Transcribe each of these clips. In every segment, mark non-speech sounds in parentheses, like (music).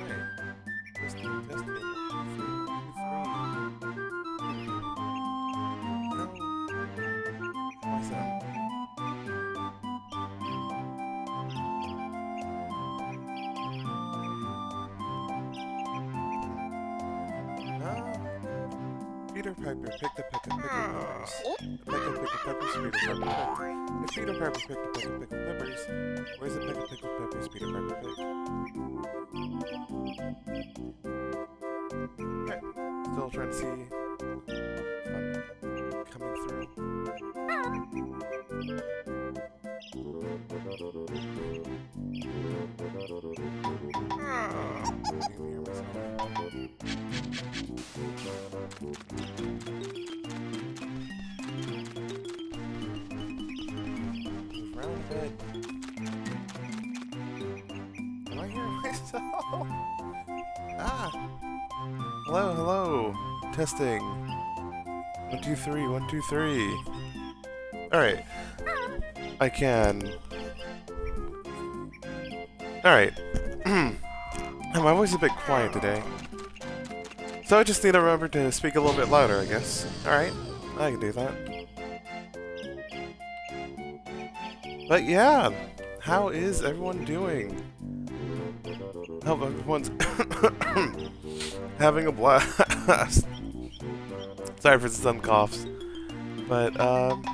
Peter a peck of pickled peppers, where's the peck of pickled peppers Peter Piper picked? Okay. Still trying to see Testing. One, two, three, one, two, three. Alright. I can... Alright. (clears throat) Voice is a bit quiet today. So I just need to remember to speak a little bit louder, I guess. Alright, I can do that. But yeah, how is everyone doing? Hope everyone's (coughs) having a blast. Sorry for some coughs. But, um,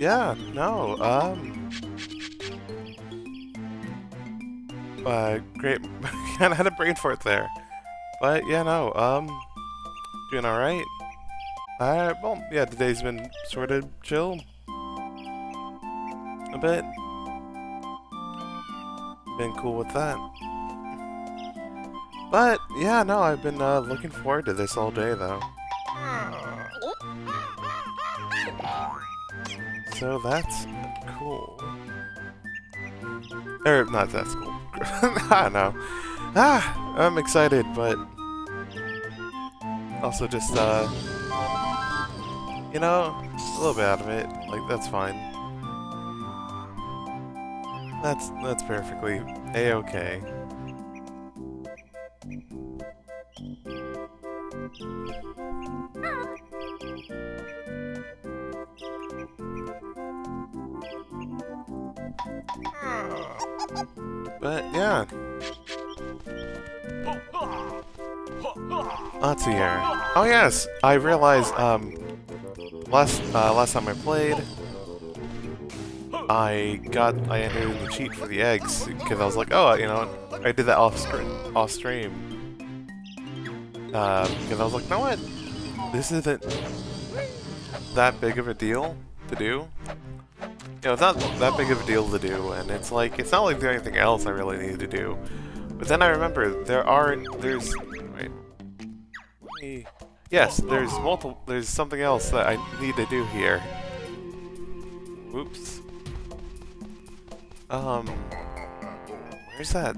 yeah, no, um, uh, great, (laughs) kinda had a brain fart there. But, yeah, no, um, doing alright. Alright, well, yeah, today's been sort of chill. A bit. Been cool with that. But, yeah, no, I've been uh, looking forward to this all day, though. So that's cool. Er, not that's cool. (laughs) I don't know. Ah, I'm excited, but also just, uh, you know, a little bit out of it. Like, that's fine. That's, that's perfectly a-okay. But, yeah. Here. Oh yes, I realized, um, last, uh, last time I played, I got, I entered the cheat for the eggs, because I was like, oh, you know, I did that off, screen, off stream. Uh, because I was like, you know what? This isn't that big of a deal to do. You know, it's not that big of a deal to do, and it's like, it's not like there's anything else I really need to do. But then I remember, there are, there's, wait, yes, there's multiple, there's something else that I need to do here. Oops. Um, where's that?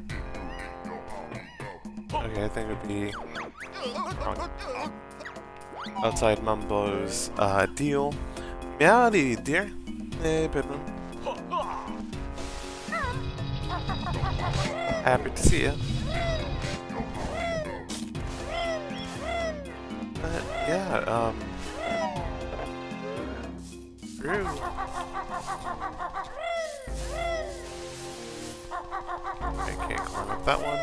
Okay, I think it would be. Outside Mumbo's uh, deal. Meowdy, dear. Hey, Bedroom. Happy to see you. But, yeah, um... Drew. I can't climb up that one.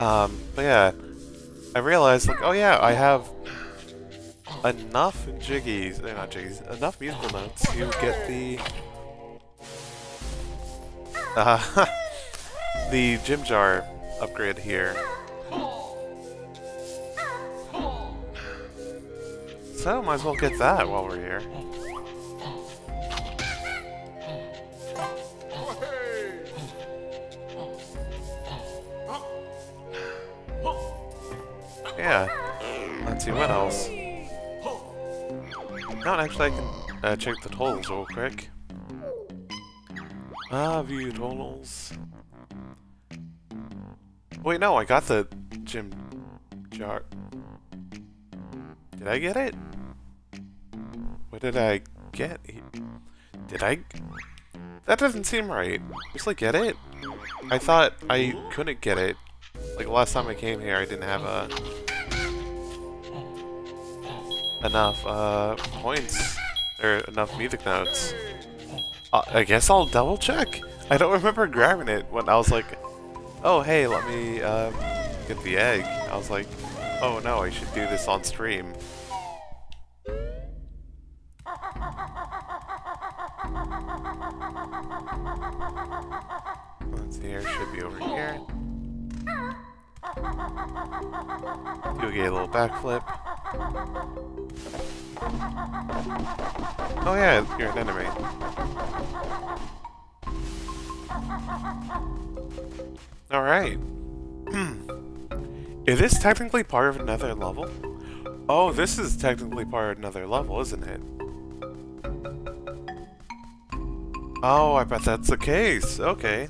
Um, but yeah, I realized, like, oh yeah, I have enough jiggies, uh, not jiggies, enough musical notes to get the, uh, (laughs) the jam jar upgrade here. So, might as well get that while we're here. Yeah. Let's see, what else? No, actually, I can uh, check the totals real quick. Ah, view totals. Wait, no, I got the jam jar. Did I get it? What did I get? Did I? That doesn't seem right. Just like get it? I thought I couldn't get it. Like last time I came here, I didn't have a enough uh, points or enough music notes. Uh, I guess I'll double check. I don't remember grabbing it when I was like, oh hey, let me uh, get the egg. I was like, oh no, I should do this on stream. Let's see here, should be over here. Get a little backflip. Oh yeah, you're an enemy. Alright. Hmm. is this technically part of another level? Oh, this is technically part of another level, isn't it? Oh, I bet that's the case. Okay.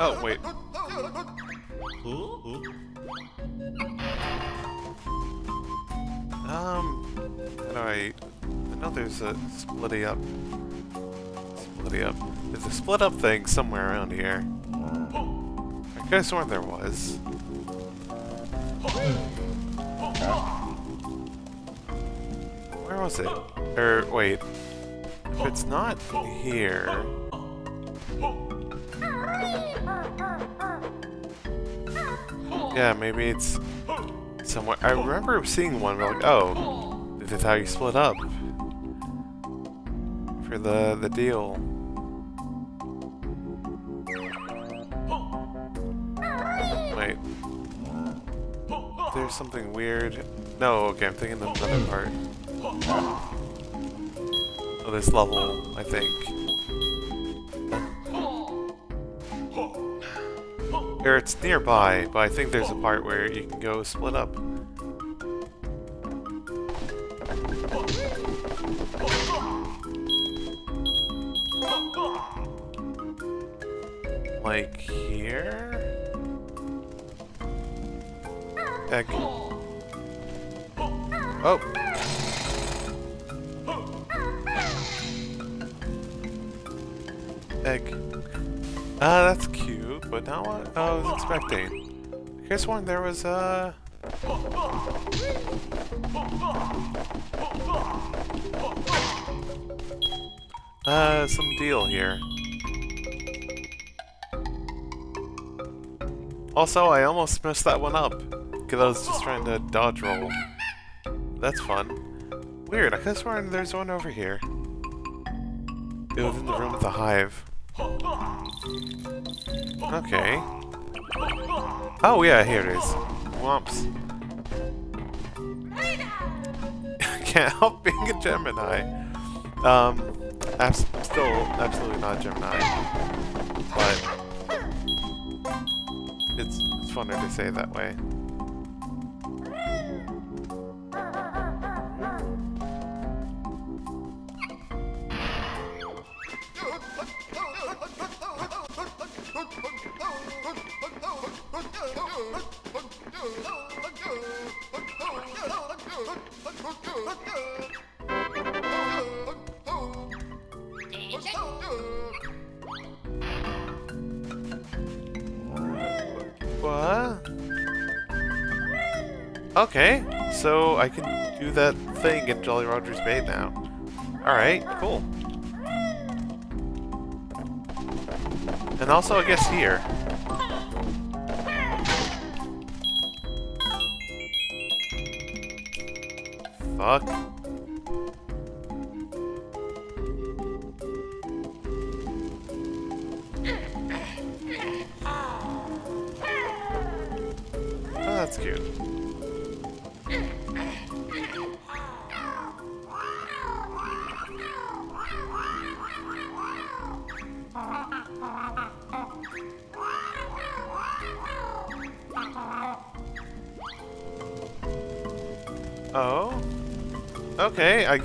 Oh, wait. Um, do I... I know there's a splitty up... Splitty up. There's a split up thing somewhere around here. I could have sworn there was. Where was it? Or, wait. If it's not here... Yeah, maybe it's somewhere. I remember seeing one like, oh, this is how you split up for the the deal. Wait, there's something weird. No, okay, I'm thinking of another part. Oh, this level, I think. Or it's nearby, but I think there's a part where you can go split up. Like here? Egg. Oh! Egg. Ah, that's cute, but not what I was expecting. Guess one there was uh uh some deal here. Also, I almost messed that one up because I was just trying to dodge roll. That's fun. Weird, I could have sworn there's one over here. It was in the room with the hive. Okay. Oh yeah, here it is. Whomps. I (laughs) can't help being a Gemini. Um, I'm still absolutely not Gemini. But it's it's funner to say that way. What? Okay, so I can do that thing in Jolly Roger's Bay now. Alright, cool. And also, I guess here. Fuck.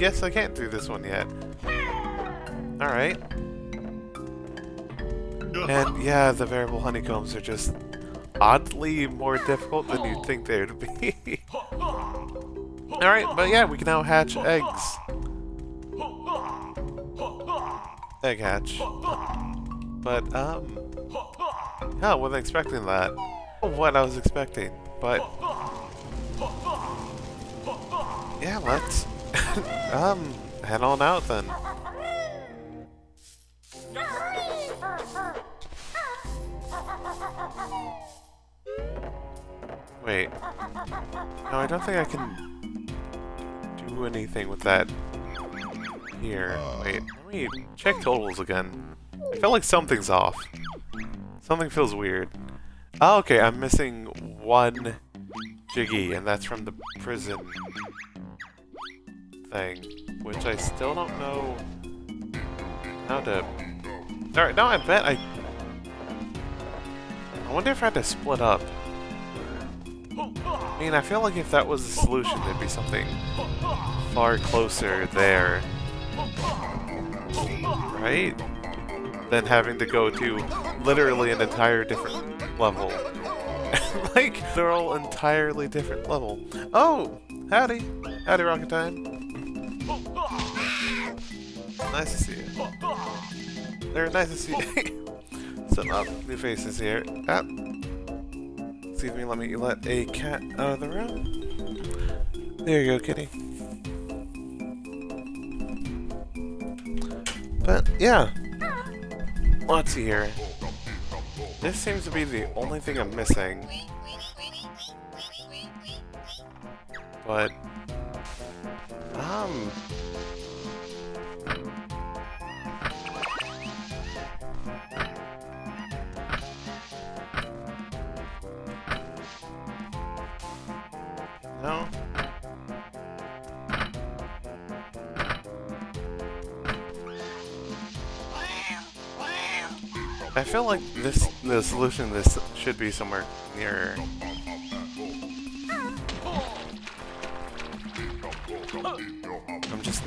Guess I can't do this one yet. Alright. And yeah, the variable honeycombs are just oddly more difficult than you'd think they would be. (laughs) Alright, but yeah, we can now hatch eggs. Egg hatch. But, um... Yeah, wasn't expecting that. What I was expecting, but... Yeah, let's... (laughs) um, head on out then. Wait. No, I don't think I can do anything with that here. Wait, let me check totals again. I feel like something's off. Something feels weird. Oh, okay, I'm missing one Jiggy, and that's from the prison thing, which I still don't know how to... Alright, no, I bet I... I wonder if I had to split up. I mean, I feel like if that was the solution, there'd be something far closer there. Right? Than having to go to literally an entire different level. (laughs) like, they're all entirely different level. Oh! Howdy! Howdy, Rocket Time. Nice to see you. They're nice to see you. (laughs) Some up, uh, new faces here. Uh, Excuse me, let me let a cat out of the room. There you go, kitty. But, yeah. Let's here. This seems to be the only thing I'm missing. But... Um... No? I feel like this the solution this should be somewhere near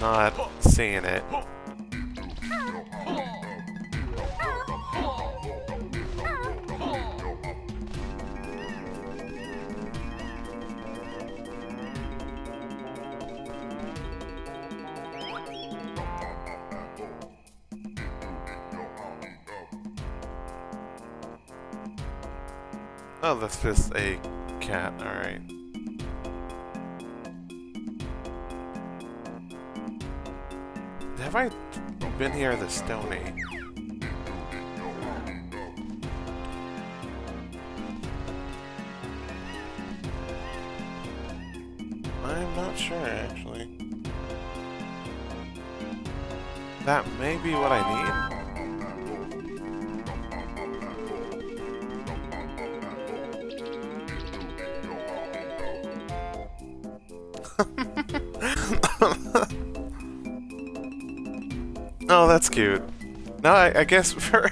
not seeing it. Oh, that's just a cat, alright. Been here the Stony? I'm not sure, actually. That may be what I need? Oh, that's cute. No, I, I, guess (laughs) for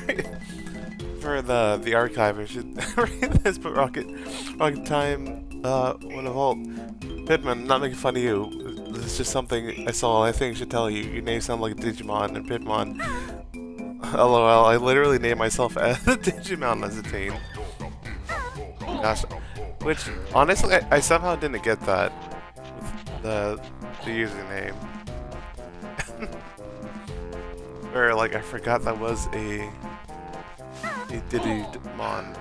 for the the archive, I should read this. But Rocket Rocket Time uh, would vault. Pitman, not making fun of you. This is just something I saw. I think I should tell you. Your name sounds like Digimon and Pitmon. (laughs) LOL. I literally named myself (laughs) as Digimon as a teen. Gosh. Which, honestly, I, I somehow didn't get that the the username. Or like I forgot that was a a Didymon.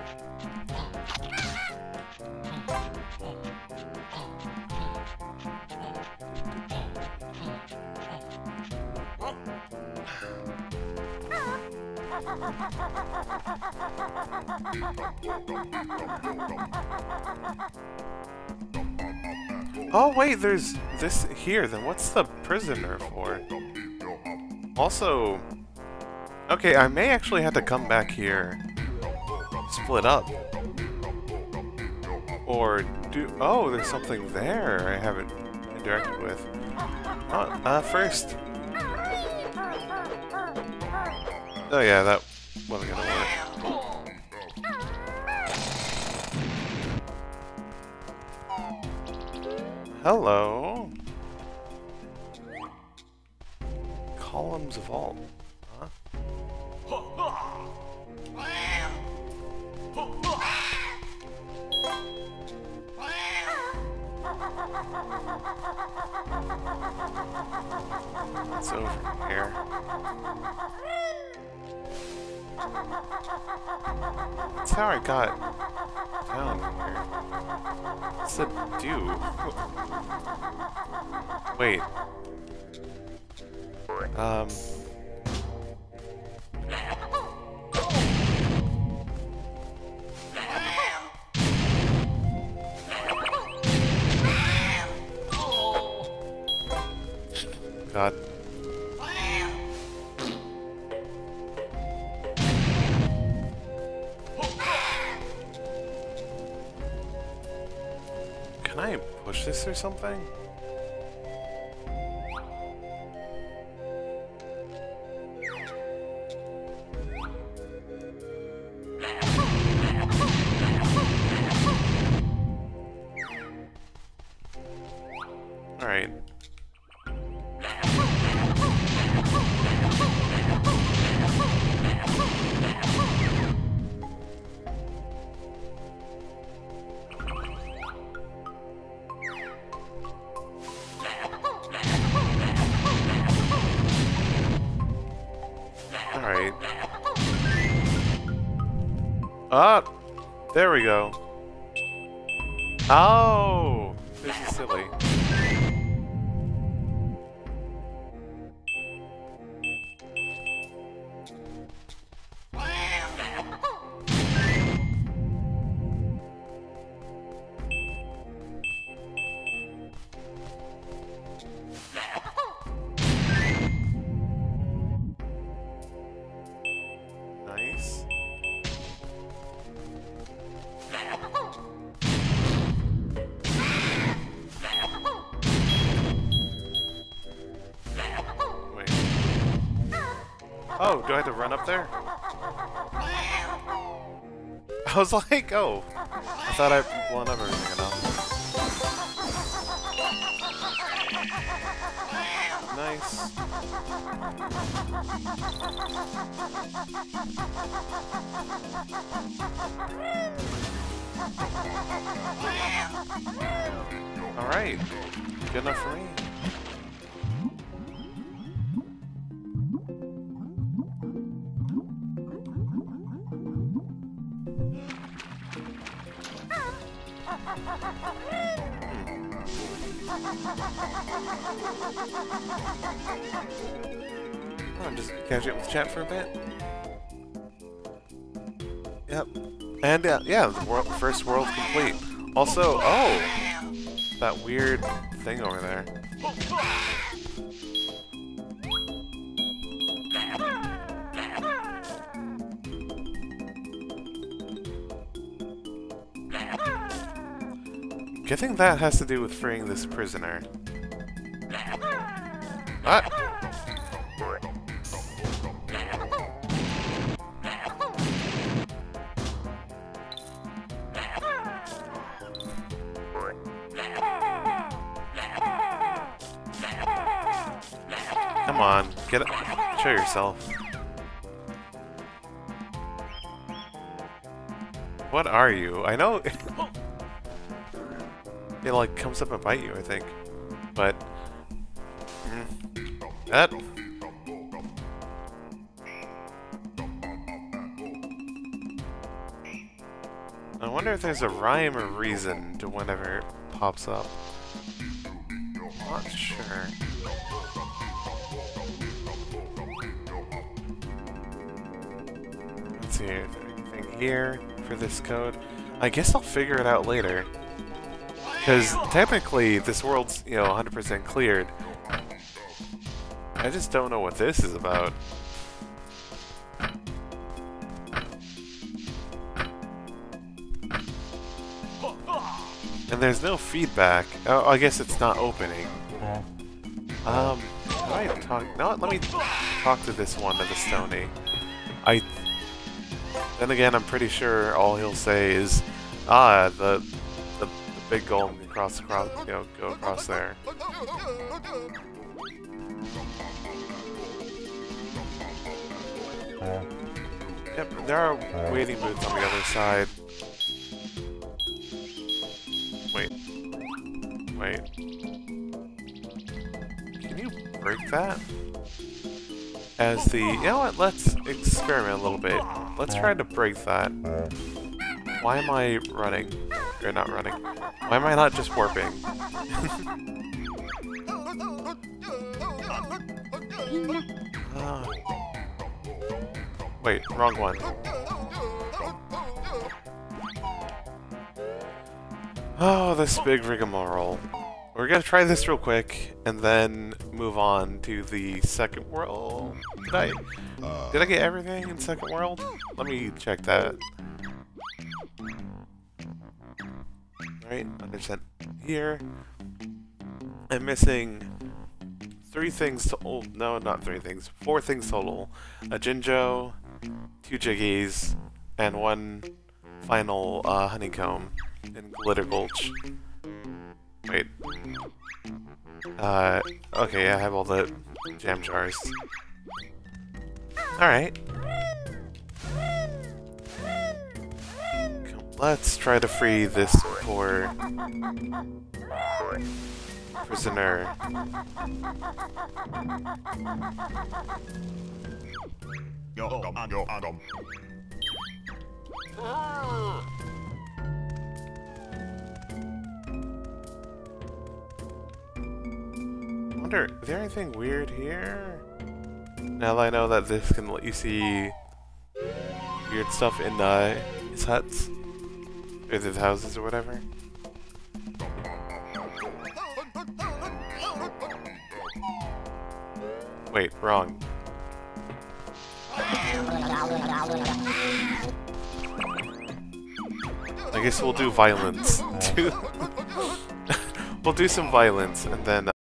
Oh wait, there's this here, then what's the prisoner for? Also, okay, I may actually have to come back here, split up. Or do, oh, there's something there I haven't interacted with. Oh, uh, first. Oh yeah, that wasn't gonna work. Hello. columns of all. It's over here. That's how I got down here. What's it do? Wait. Um. God. Can I push this or something? Run up there? I was like, oh. I thought I'd blown up everything enough. Nice. Alright. Good enough for me. Just catch up with chat for a bit. Yep. And uh, yeah, the world, first world complete. Also, oh, that weird thing over there. I think that has to do with freeing this prisoner. What? Come on, get it. Show yourself. What are you? I know (laughs) it like comes up and bite you, I think. But there's a rhyme or reason to whenever it pops up. Not sure. Let's see, anything here for this code? I guess I'll figure it out later. Because technically, this world's, you know, 100% cleared. I just don't know what this is about. There's no feedback. Oh, I guess it's not opening. Um, I talk? No, let me talk to this one, of the Stony. I. Then again, I'm pretty sure all he'll say is, ah, the the, the big golem can cross across, you know, go across there. Yep, there are waiting booths on the other side. Break that? As the... You know what? Let's experiment a little bit. Let's try to break that. Why am I running? Or not running. Why am I not just warping? uh, (laughs) wait, wrong one. Oh, this big rigmarole. We're gonna try this real quick, and then move on to the second world. Did I, did I get everything in second world? Let me check that. Alright, 100% here. I'm missing three things to oh no not three things four things total a Jinjo two Jiggies and one final uh, honeycomb in Glitter Gulch wait. Uh okay I have all the jam jars. Alright. Let's try to free this poor prisoner. Wonder, is there anything weird here? Now that I know that this can let you see weird stuff in the, his huts, or his houses or whatever. Wait, wrong. I guess we'll do violence. (laughs) we'll do some violence and then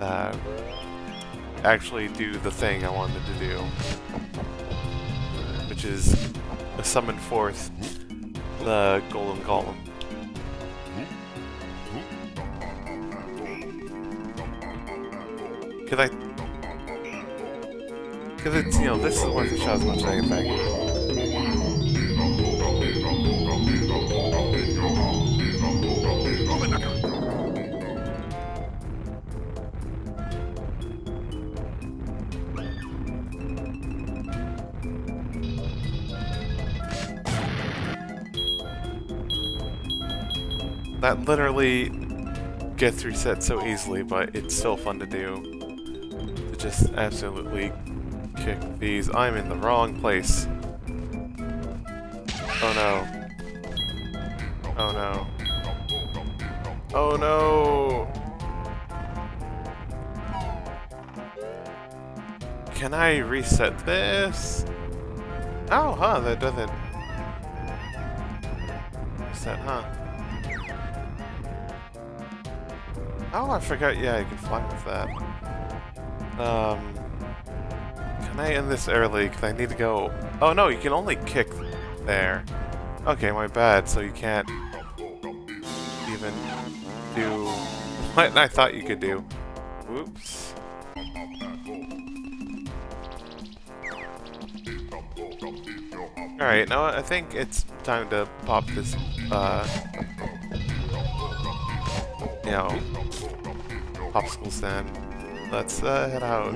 uh, actually do the thing I wanted to do, which is summon forth the golden golem. Cause I... Cause it's, you know, this is worth a shot as much as anything. That literally gets reset so easily, but it's still fun to do To just absolutely kick these. I'm in the wrong place. Oh no. Oh no. Oh no! Can I reset this? Oh, huh, that doesn't... Reset, huh? Oh, I forgot, yeah, you can fly with that. Um, can I end this early? Because I need to go... Oh no, you can only kick there. Okay, my bad, so you can't even do (laughs) what I thought you could do. Oops. Alright, now I think it's time to pop this, uh, you know, popsicle stand. Let's uh, head out.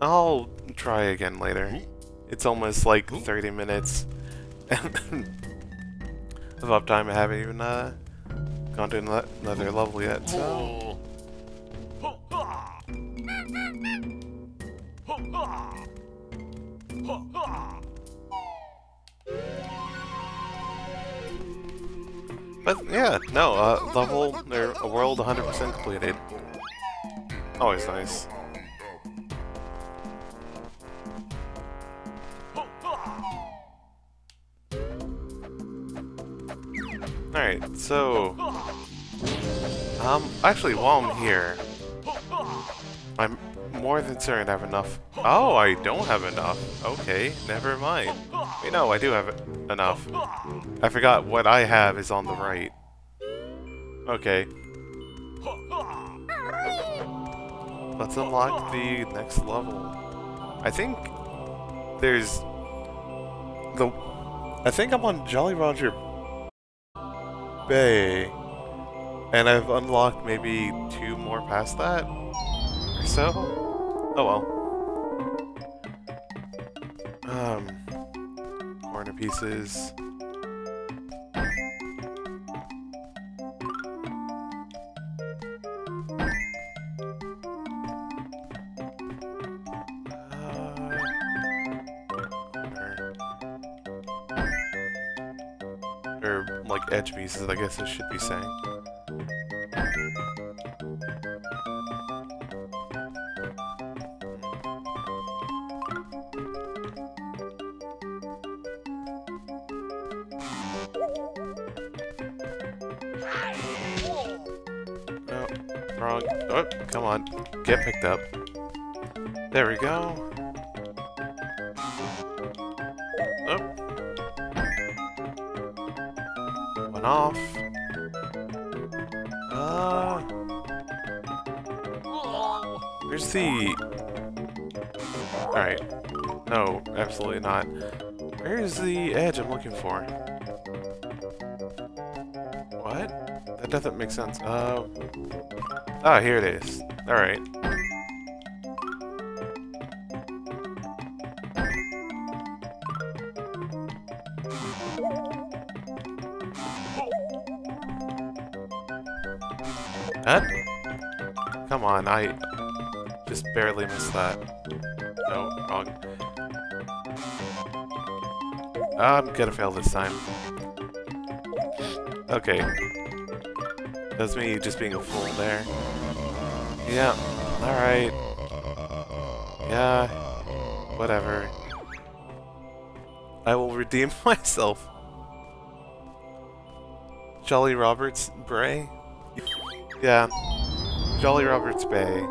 I'll try again later. It's almost like 30 minutes (laughs) of uptime. I haven't even uh, gone to another level yet, so... yeah, no, uh, level, or a world 100% completed. Always nice. Alright, so... Um, actually, while I'm here, I'm more than certain I have enough. Oh, I don't have enough. Okay, never mind. Wait, no, I do have enough. I forgot what I have is on the right. Okay. Let's unlock the next level. I think there's the I think I'm on Jolly Roger Bay. And I've unlocked maybe two more past that, or so. Oh well. Um, corner pieces. I guess I should be saying. No, wrong. Oh, come on. Get picked up. There we go. Absolutely not. Where's the edge I'm looking for? What? That doesn't make sense. Uh... Ah, here it is. Alright. That? Come on, I just barely missed that. No, wrong. Ah, I'm gonna fail this time. Okay. That's me just being a fool there. Yeah, alright. Yeah, whatever. I will redeem (laughs) myself. Jolly Roberts Bray? (laughs) Yeah. Jolly Roberts Bay.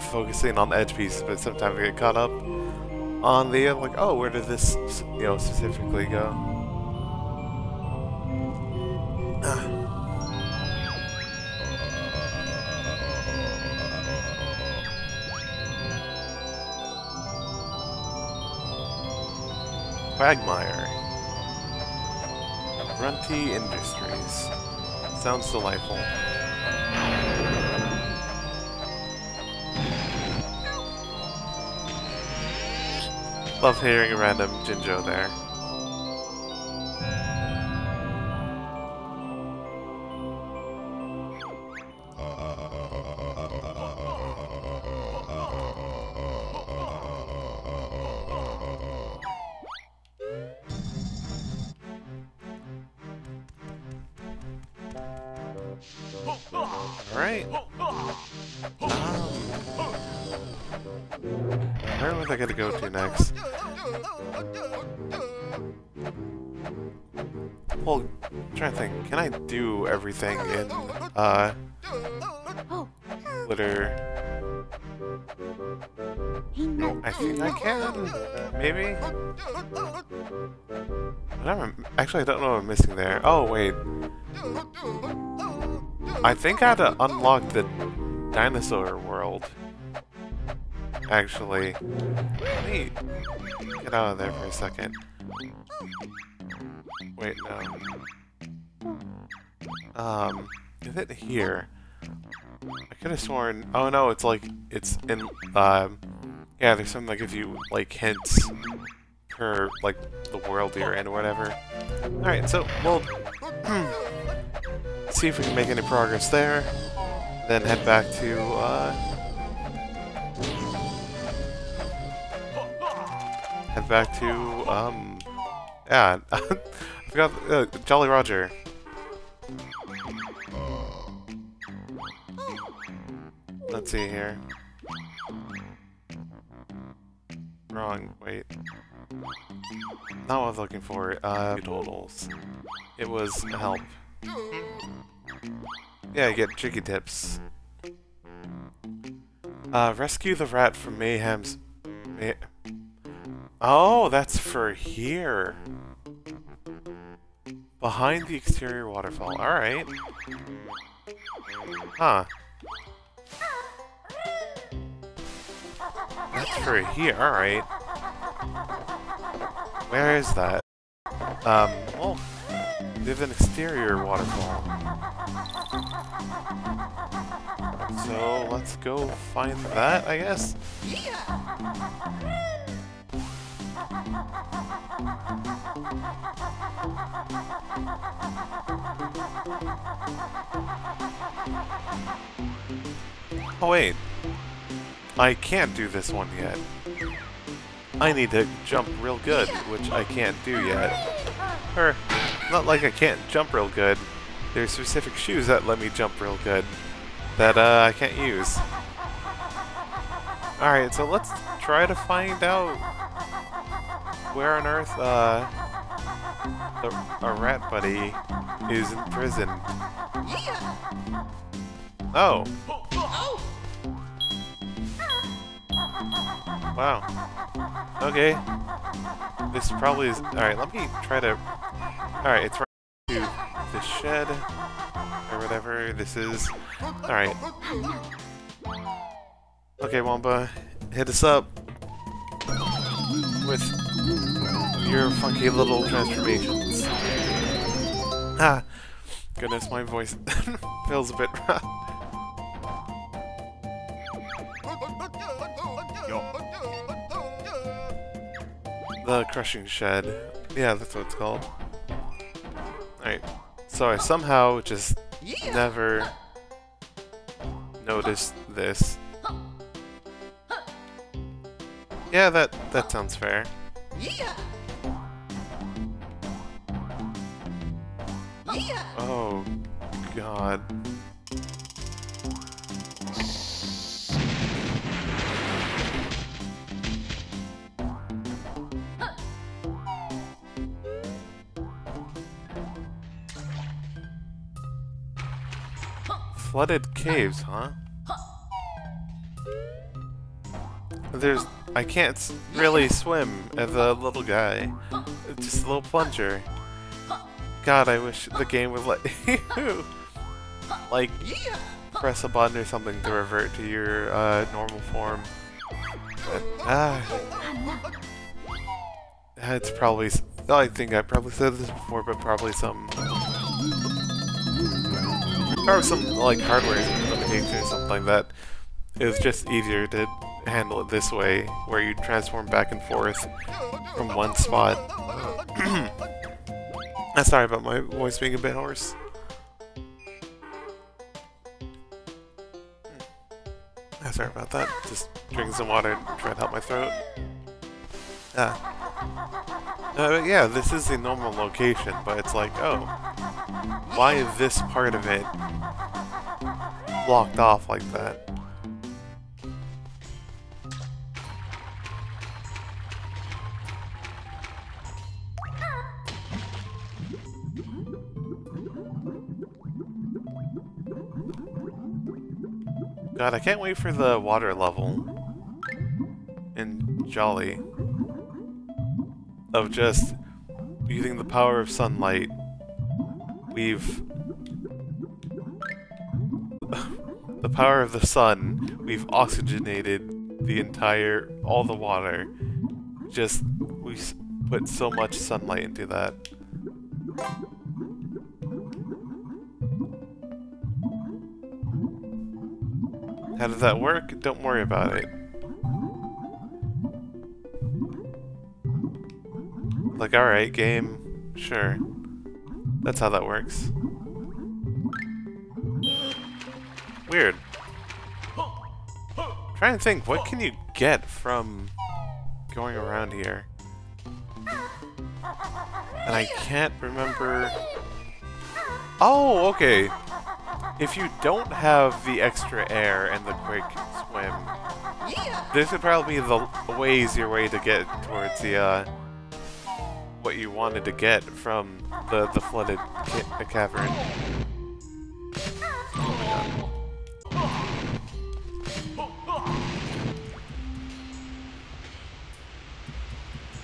Of focusing on edge pieces, but sometimes I get caught up on the like, oh, where did this you know specifically go? (sighs) Quagmire. Grunty Industries. Sounds delightful. Love hearing a random Jinjo there. I think I can. Maybe. I don't actually, I don't know what I'm missing there. Oh wait. I think I had to unlock the dinosaur world. Actually, let me get out of there for a second. Wait, no. Um, is it here? I could have sworn. Oh no, it's like it's in. Um, yeah, there's something that gives you like hints per like the world you're in or whatever. All right, so we'll (clears throat) see if we can make any progress there. Then head back to. Uh, head back to. Um, yeah, (laughs) I forgot uh, Jolly Roger. Let's see here. Wrong, wait. Not what I was looking for. Uh, totals. It was help. Yeah, I get tricky Tips. Uh, rescue the rat from Mayhem's... May oh, that's for here. Behind the exterior waterfall. Alright. Huh. For here, alright. Where is that? Um, well, have an exterior waterfall. So, let's go find that, I guess? Oh wait, I can't do this one yet. I need to jump real good, which I can't do yet. Or, not like I can't jump real good. There's specific shoes that let me jump real good that uh, I can't use. Alright, so let's try to find out where on earth uh, the, our rat buddy is imprisoned. Oh. Wow. Okay. This probably is... Alright, let me try to... Alright, it's right to the shed, or whatever this is. Alright. Okay, Wumba, hit us up with your funky little transformations. Ah, goodness, my voice (laughs) feels a bit rough. The crushing shed. Yeah, that's what it's called. Alright. So I somehow just never noticed this. Yeah, that that sounds fair. Yeah. Oh god. Flooded caves, huh? There's... I can't really swim as a little guy. Just a little plunger. God, I wish the game would let (laughs) you, like, press a button or something to revert to your uh, normal form. Ah... It's probably... I think I probably said this before, but probably some or some like hardware limitation or something that is just easier to handle it this way, where you transform back and forth from one spot. (clears throat) I'm sorry about my voice being a bit hoarse. I'm sorry about that. Just drinking some water and trying to help my throat. Ah. Uh, yeah, this is the normal location, but it's like, oh, why is this part of it blocked off like that? God, I can't wait for the water level in Jolly. Of just using the power of sunlight, we've... (laughs) the power of the sun, we've oxygenated the entire, all the water. Just, we put so much sunlight into that. How does that work? Don't worry about it. Like, alright, game. Sure. That's how that works. Weird. trying to think, what can you get from going around here? And I can't remember... Oh, okay. If you don't have the extra air and the quick swim, this would probably be the way easier way to get towards the, uh, what you wanted to get from the, the flooded ca cavern.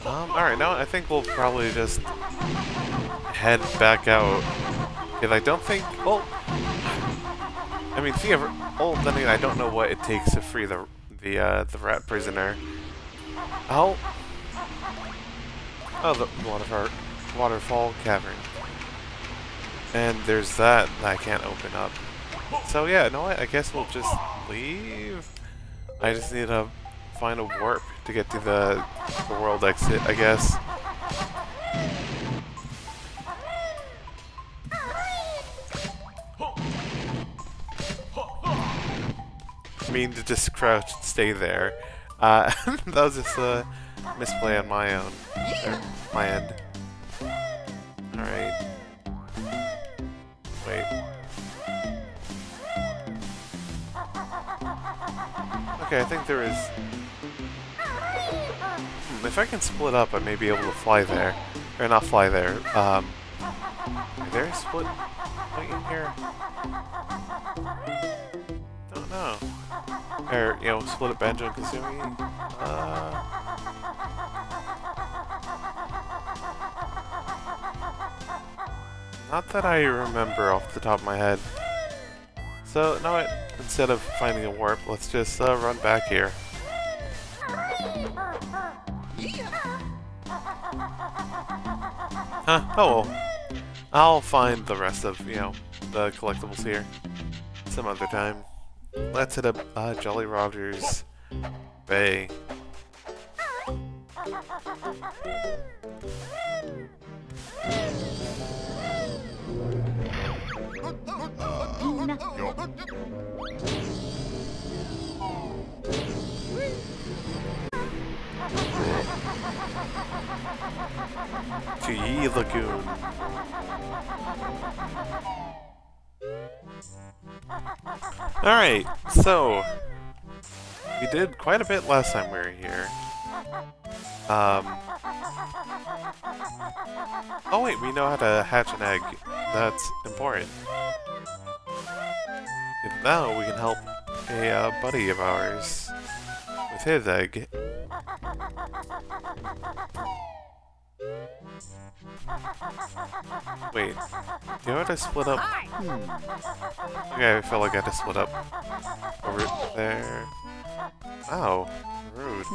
Um, alright, now I think we'll probably just head back out. Because I don't think... Well, I mean, see, oh, then again, I don't know what it takes to free the the uh, the rat prisoner. Oh, oh, the waterfall waterfall cavern, and there's that, that I can't open up. So yeah, no, what? I guess we'll just leave. I just need to find a warp to get to the, the world exit, I guess. I mean to just crouch and stay there. Uh, (laughs) that was just a misplay on my own, my end. Alright. Wait. Okay, I think there is... Hmm, if I can split up, I may be able to fly there. Or not fly there. Um, is there split point in here? Don't. Or, you know, split up Banjo and Kazooie. Uh... Not that I remember off the top of my head. So, now instead of finding a warp, let's just uh, run back here. Huh, oh well. I'll find the rest of, you know, the collectibles here some other time. Let's hit up uh, Jolly Rogers Bay. to Yi Lagoon. Alright, so we did quite a bit last time we were here. Um, oh wait, we know how to hatch an egg. That's important. And now we can help a uh, buddy of ours with his egg. Wait, do I have to split up? Hmm. Okay, I feel like I had to split up over there. Wow, rude.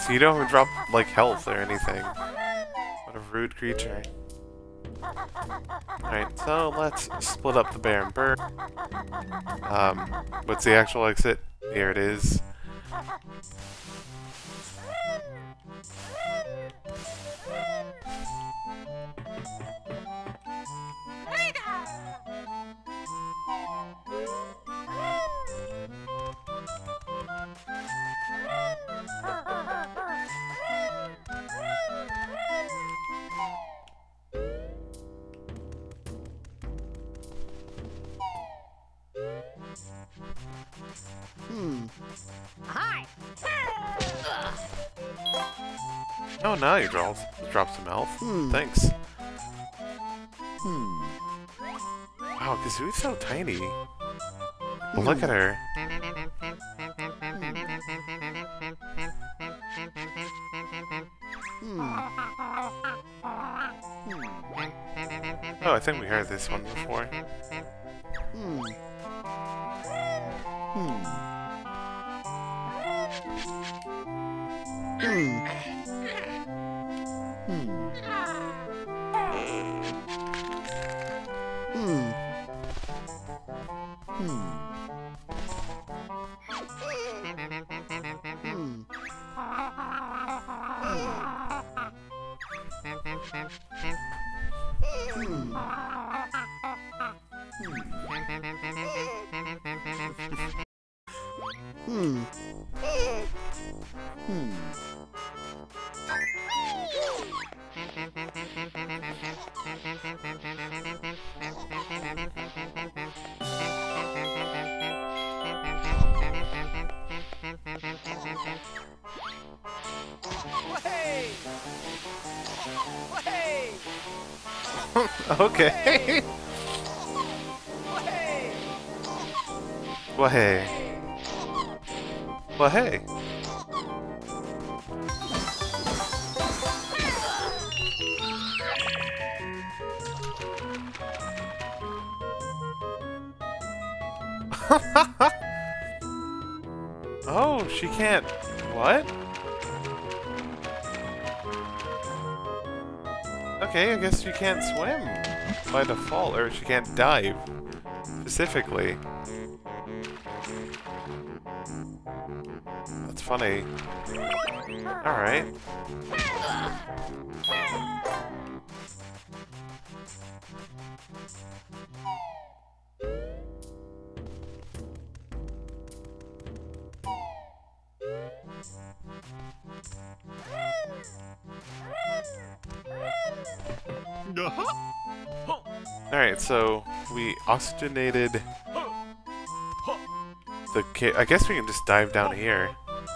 So you don't drop, like, health or anything. What a rude creature. Alright, so let's split up the bear and bird. Um, what's the actual exit? Here it is. Hmm. Hi. Oh, now you drop, drop some health. Hmm. Thanks. Hmm. Wow, Kazooie's so tiny. Look at her. Hmm. Oh, I think we heard this one before. Default, or she can't dive specifically. That's funny. Alright. Alright, so we oxygenated the cave. I guess we can just dive down here.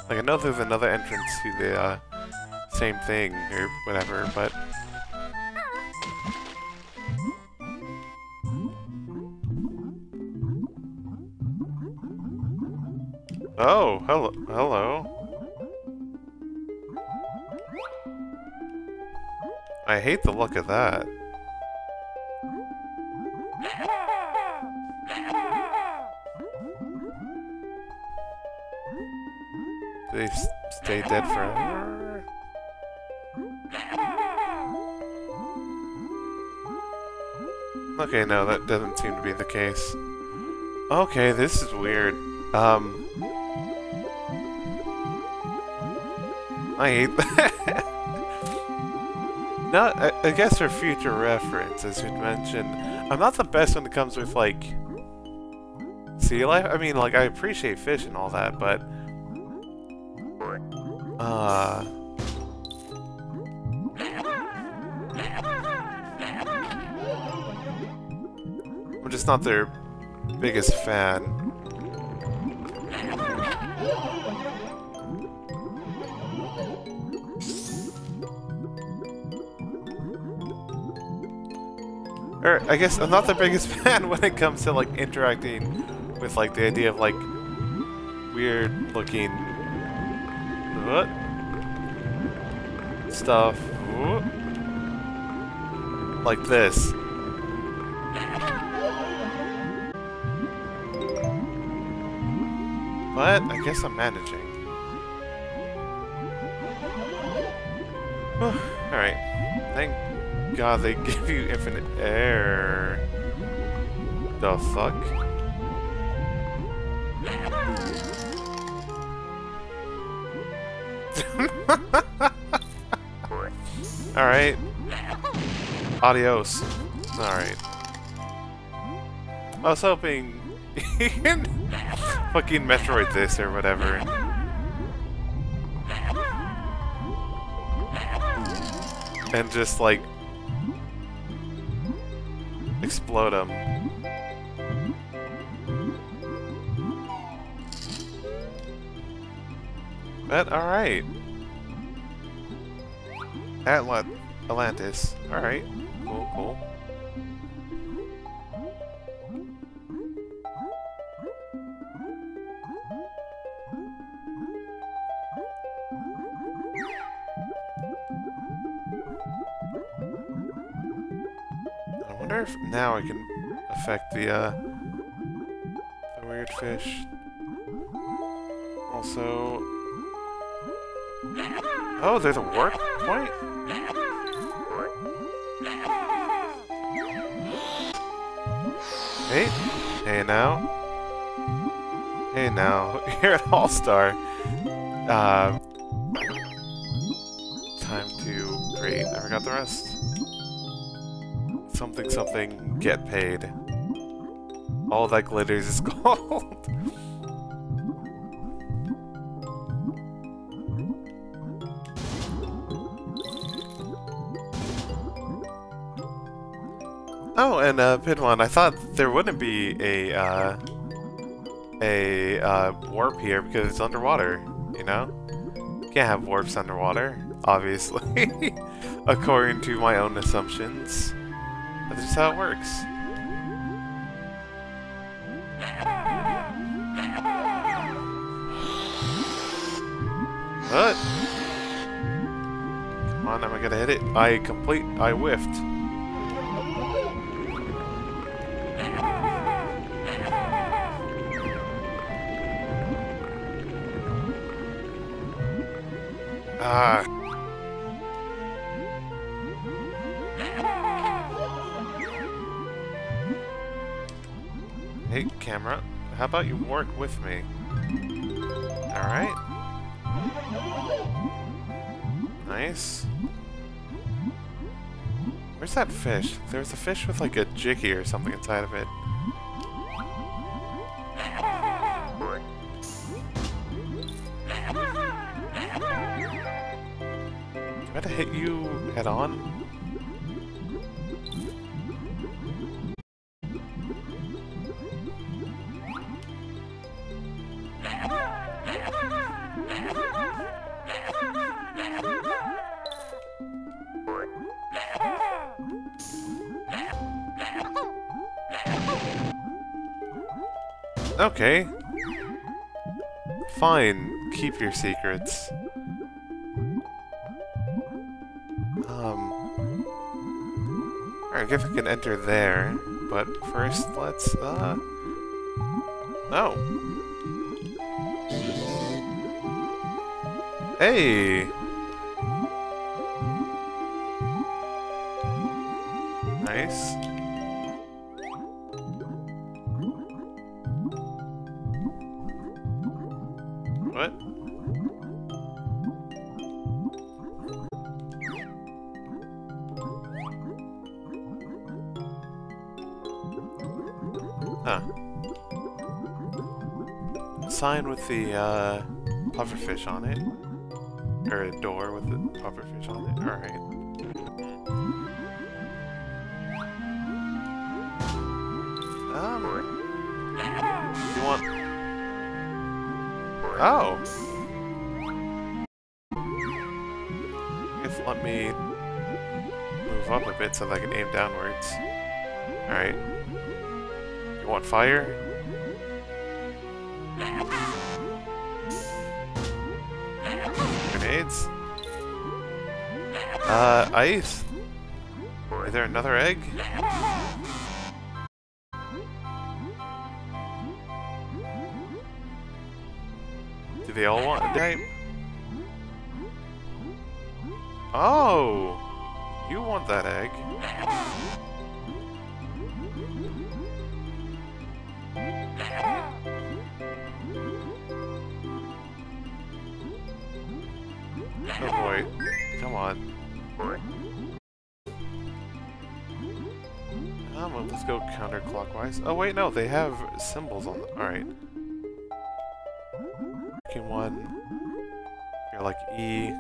Like, I know there's another entrance to the uh, same thing or whatever, but... Oh, hello. Hello. I hate the look of that. They stay dead forever? Okay, no, that doesn't seem to be the case. Okay, this is weird. Um... I hate (laughs) that. Not, I, I guess for future reference, as you'd mentioned, I'm not the best when it comes with, like, sea life. I mean, like, I appreciate fish and all that, but... Uh... I'm just not their biggest fan. Or, I guess I'm not the biggest (laughs) fan when it comes to, like, interacting with, like, the idea of, like, weird looking... What? Stuff. Like this. But, I guess I'm managing. Alright. Thank God they (laughs) give you infinite air. The fuck? (laughs) Alright. Adios. Alright. I was hoping (laughs) fucking Metroid this or whatever. And just like explode them. But alright. Atlant Atlantis. Alright. Cool, cool. I can affect the, uh, the weird fish. Also... Oh, there's a warp point? Hey, hey now. Hey now, (laughs) you're an all-star. Uh, time to create. I forgot the rest. Something, something, get paid. All that glitters is (laughs) gold. oh, and uh, Pidwan, I thought there wouldn't be a uh, a uh, warp here because it's underwater. You know, can't have warps underwater, obviously, (laughs) according to my own assumptions. That's just how it works. What? Come on, am I gonna hit it? I complete. I whiffed. Ah. How about you work with me? Alright. Nice. Where's that fish? There's a fish with like a jiggy or something inside of it. Keep your secrets. Um... I guess I can enter there, but first let's, uh... Oh. Hey! Nice. Sign with the uh, pufferfish on it. Or a door with the pufferfish on it. Alright. Um, you want... Oh! If let me move up a bit so that I can aim downwards. Alright. You want fire? Uh, ice? Is there another egg? Do they all want a type? Oh! You want that egg. Oh boy. Come on. Let's go counterclockwise. Oh wait, no, they have symbols on them. Alright. Working one. You're like E.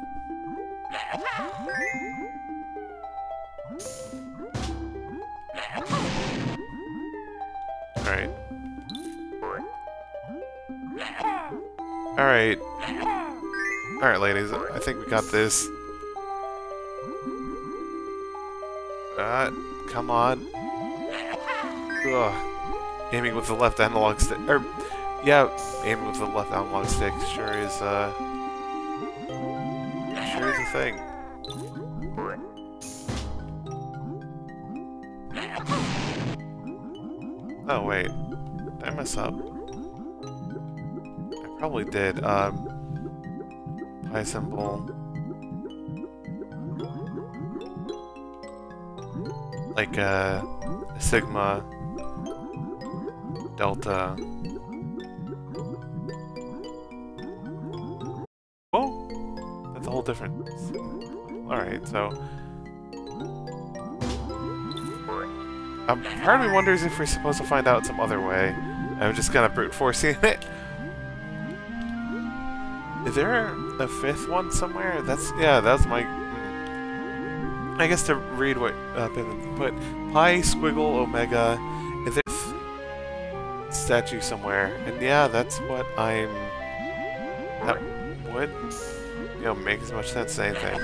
Alright. Alright. Alright, ladies. I think we got this. Uh, come on. Ugh. Aiming with the left analog stick. Or, yeah, aiming with the left analog stick sure is, uh... Sure is a thing. Oh, wait. Did I mess up? I probably did. Um, pi symbol. Like, uh, sigma, delta. Oh! That's a whole different... Alright, so... Um, part of me wonders if we're supposed to find out some other way. I'm just kind of brute forcing (laughs) it. Is there a fifth one somewhere? That's yeah, that's my. I guess to read what uh, put pi squiggle omega statue somewhere, and yeah, that's what I'm. That would you know make as much sense as anything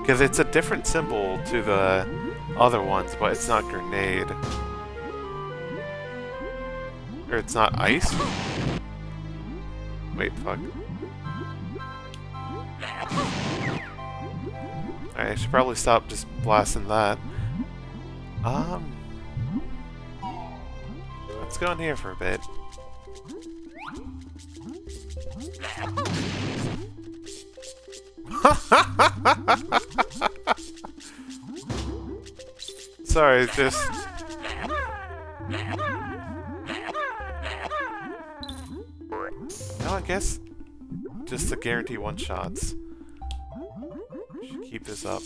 because it's a different symbol to the other ones, but it's not grenade. Or it's not ice? Wait, fuck. Alright, I should probably stop just blasting that. Um... Let's go in here for a bit. (laughs) Sorry, just... No, I guess just to guarantee one-shots. Should keep this up.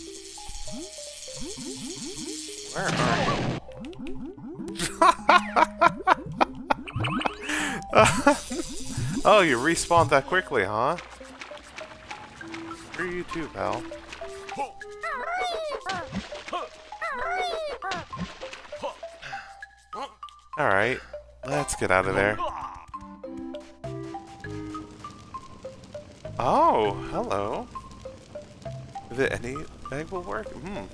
Where are you? (laughs) oh, you respawned that quickly, huh? You too, pal. Alright, let's get out of there. Oh, hello. It any egg will work? Hmm.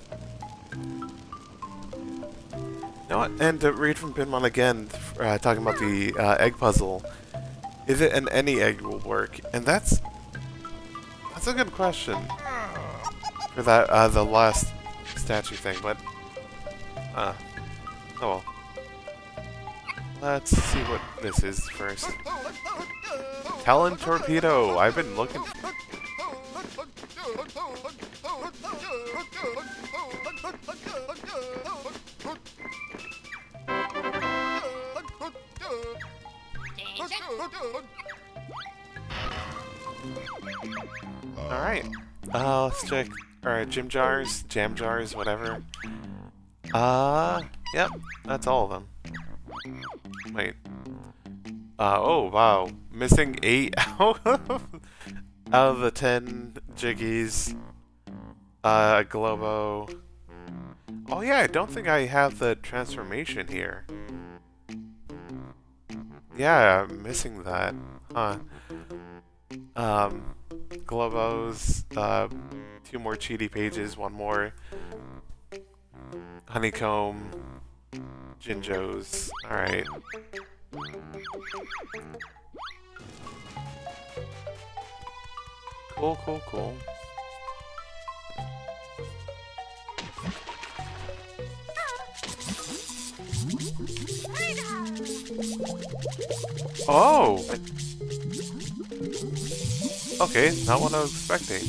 What? And to read from Pinmon again, uh, talking about the uh, egg puzzle. Is it an any egg will work? And that's that's a good question for that uh, the last statue thing, but uh, oh well. Let's see what this is first. Talon Torpedo! I've been looking... Alright. Uh, let's check. Alright, gym jars, jam jars, whatever. Uh, yep, that's all of them. Wait. Uh, oh, wow. Missing 8 out (laughs) of, out of the 10 Jiggies. Uh, Glowbo. Oh yeah, I don't think I have the transformation here. Yeah, I'm missing that. Huh. Um, Glowbos, uh, two more Cheato pages, one more Honeycomb, Jinjos. Alright. Cool, cool, cool. Oh! Okay, not what I was expecting.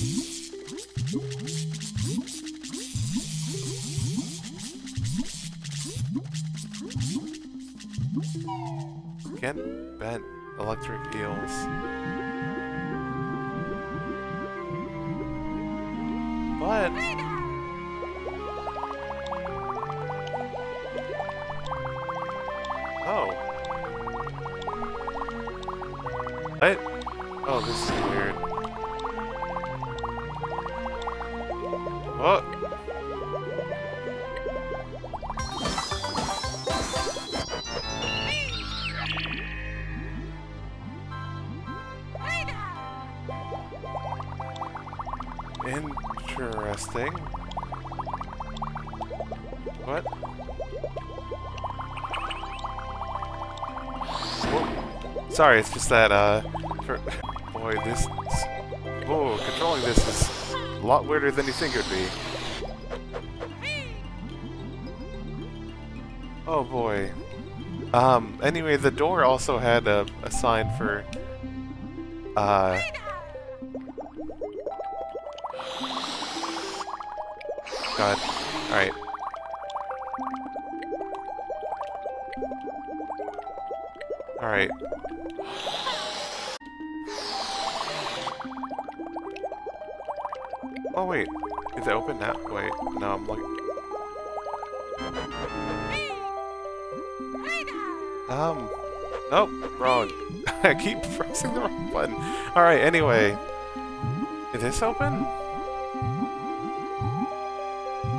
Again, bent electric eels. Sorry, it's just that, uh, for, (laughs) boy, this, whoa, controlling this is a lot weirder than you think it would be. Oh boy. Um, anyway, the door also had a, a sign for, uh... God. Alright. (laughs) I keep pressing the wrong button. Alright, anyway. Is this open?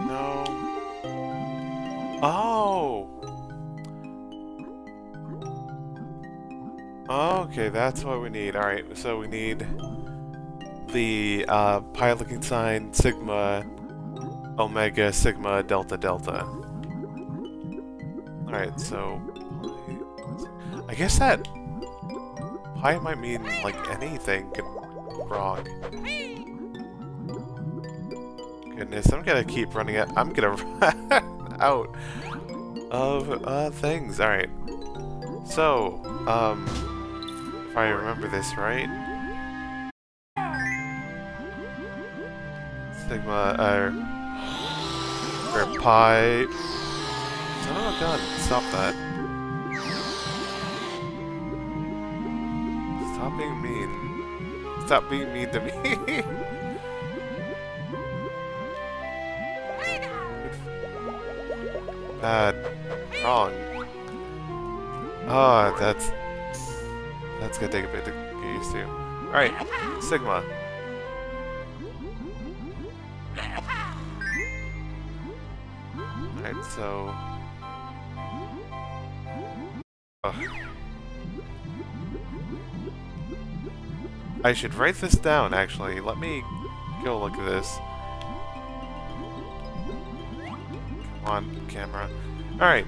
No. Oh! Okay, that's what we need. Alright, so we need the uh, pi looking sign Sigma Omega Sigma Delta Delta. Alright, so I guess that pi might mean like anything could wrong. Goodness, I'm gonna keep running it. I'm gonna (laughs) run out of uh, things. Alright. So, um, if I remember this right, Sigma, uh, or pi. Son of a gun, stop that. Stop being mean. Stop being mean to me. (laughs) Bad. Wrong. Ah, oh, that's... That's gonna take a bit to get used to. Alright, Sigma. Alright, so... Ugh. I should write this down, actually. Let me go look at this. Come on, camera. Alright.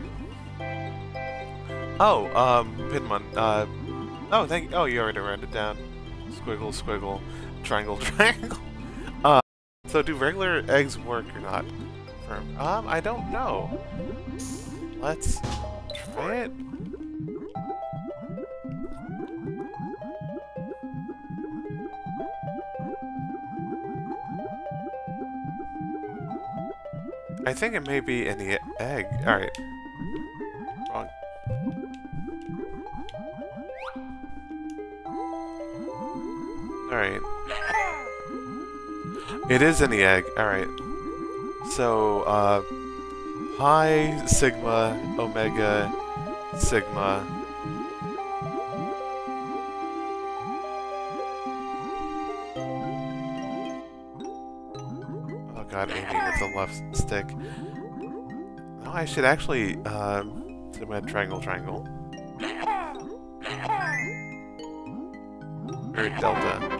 Oh, um, Pinmon, uh... Oh, thank you. Oh, you already wrote it down. Squiggle, squiggle, triangle, (laughs) triangle. Uh, so do regular eggs work or not? Um, I don't know. Let's try it. I think it may be in the egg. Alright. Wrong. Alright. It is in the egg. Alright. So, uh, pi, sigma, omega, sigma. With the left stick. No, I should actually, uh, sigma, triangle, triangle. Or delta.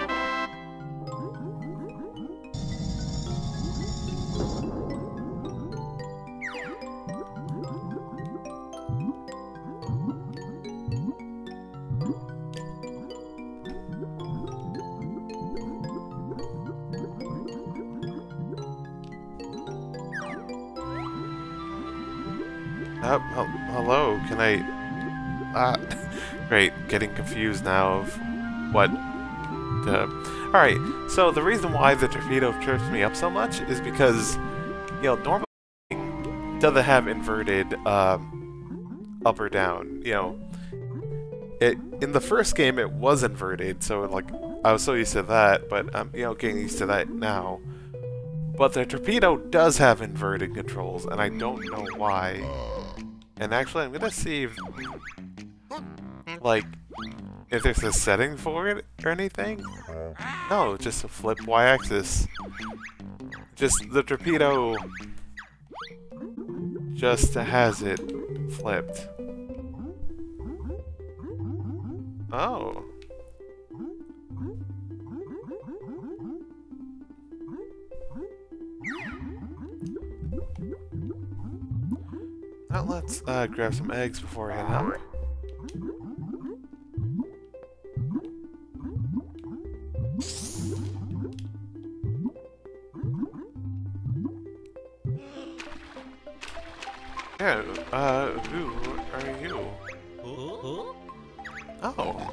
Getting confused now of what... Uh, Alright, so the reason why the torpedo trips me up so much is because, you know, normal doesn't have inverted um, up or down, you know. It In the first game, it was inverted, so, like, I was so used to that, but I'm, you know, getting used to that now. But the torpedo does have inverted controls, and I don't know why. And actually, I'm gonna see if, like, if there's a setting for it or anything. No, just a flip y-axis. Just the torpedo just has it flipped. Oh. Now let's uh, grab some eggs before I head out. Yeah, uh, who are you? Oh.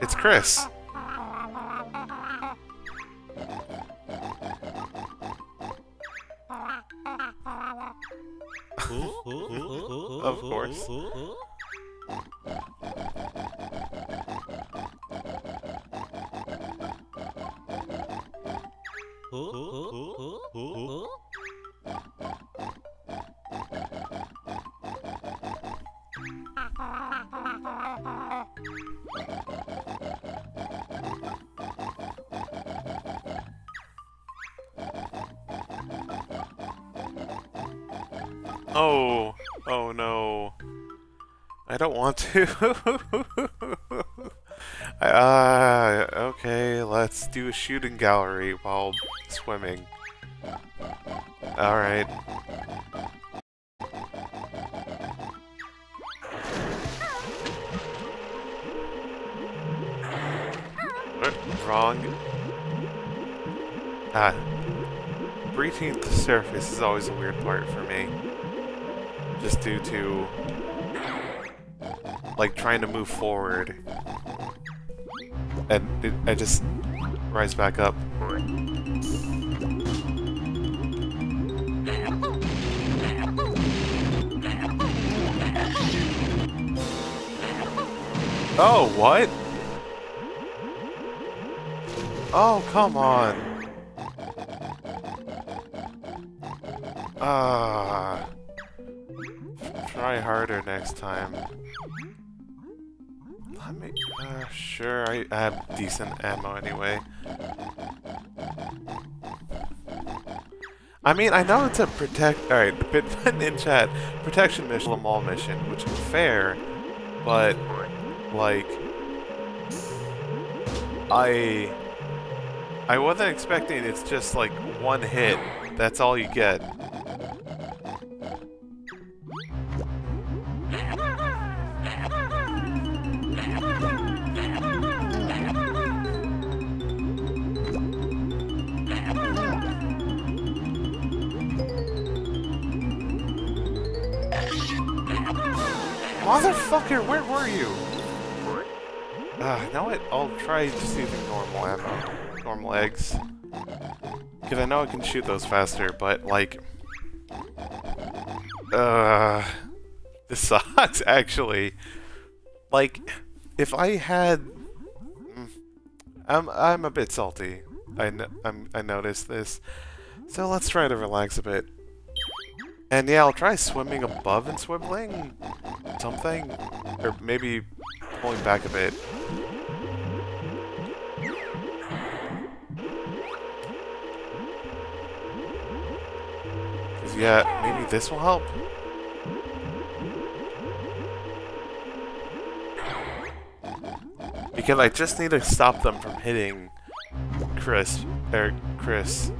It's Chris. Of course. Don't want to. (laughs) uh, okay, let's do a shooting gallery while swimming. Alright. Wrong. Ah. Breaching the surface is always a weird part for me. Just due to... Like, trying to move forward. And it, I just rise back up. Oh, what? Oh, come on. Ah. Try harder next time. Uh, sure, I, I have decent ammo anyway. I mean, I know it's a protect. Alright, Bitman (laughs) in chat. Protection mission, mall mission, which is fair, but, like. I. I wasn't expecting it's just like one hit. That's all you get. Motherfucker, where were you? Uh, now what? I'll try just using normal ammo. Normal eggs. Because I know I can shoot those faster, but, like... Uh... This (laughs) sucks, actually. Like, if I had... I'm, I'm a bit salty. I, I'm, I noticed this. So let's try to relax a bit. And yeah, I'll try swimming above and swiveling something. Or maybe pulling back a bit. Cause yeah, maybe this will help. Because I just need to stop them from hitting Chris, or Chris.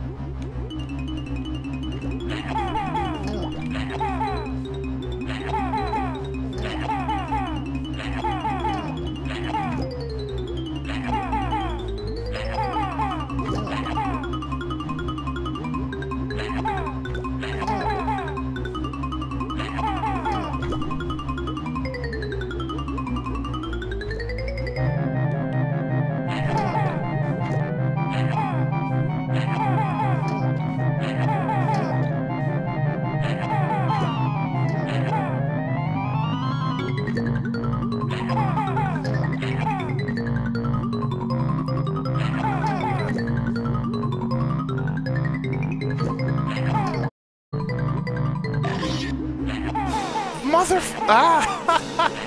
Ah!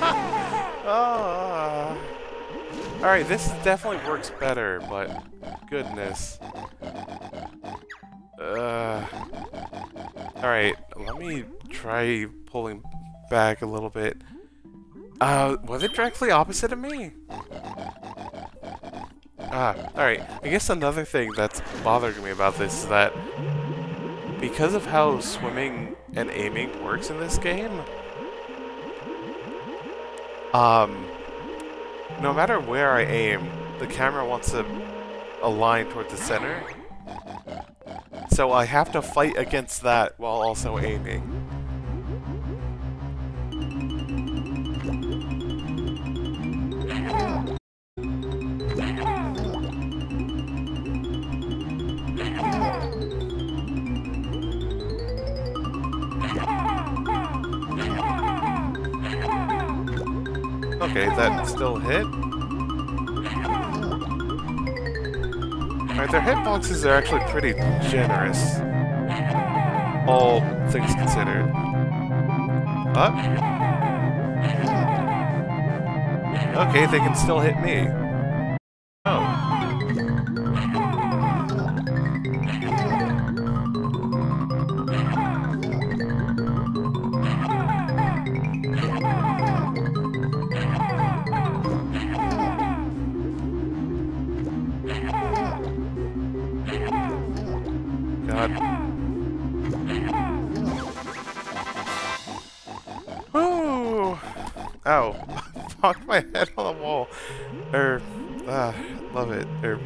(laughs) oh. Alright, this definitely works better, but... Goodness. Uh... Alright, let me try pulling back a little bit. Uh, was it directly opposite of me? Ah, alright. I guess another thing that's bothering me about this is that because of how swimming and aiming works in this game, um, no matter where I aim, the camera wants to align towards the center. So I have to fight against that while also aiming. Okay, that still hit. Alright, their hitboxes are actually pretty generous. All things considered. Up. Okay, they can still hit me.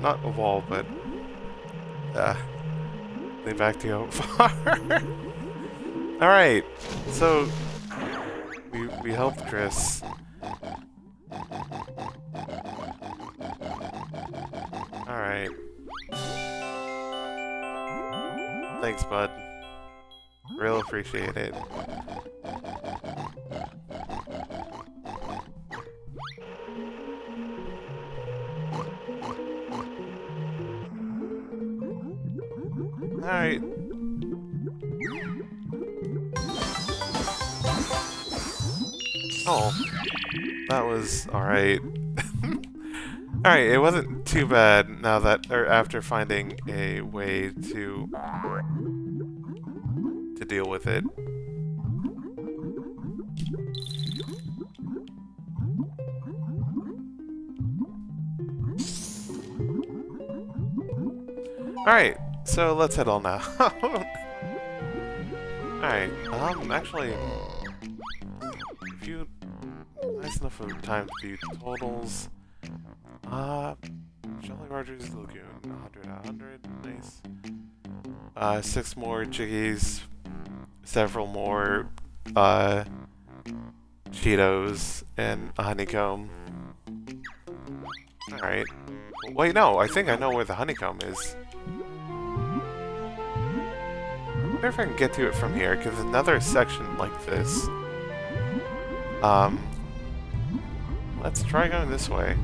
Not wall, but, ah. Lean back to go far. Alright, so, we, we helped Chris. Alright. Thanks, bud. Real appreciate it. Alright. Oh. That was alright. (laughs) alright, it wasn't too bad now that, or after finding a way to to deal with it. Alright, so let's head on now. (laughs) Alright, um, actually, if you nice enough of time to view totals, uh, Jolly Rogers Lagoon, 100 out of 100, nice. Uh, six more Jiggies, several more, uh, Cheatos, and a honeycomb. Alright. Wait, no, I think I know where the honeycomb is. Wonder if I can get to it from here, because another section like this. Um, let's try going this way.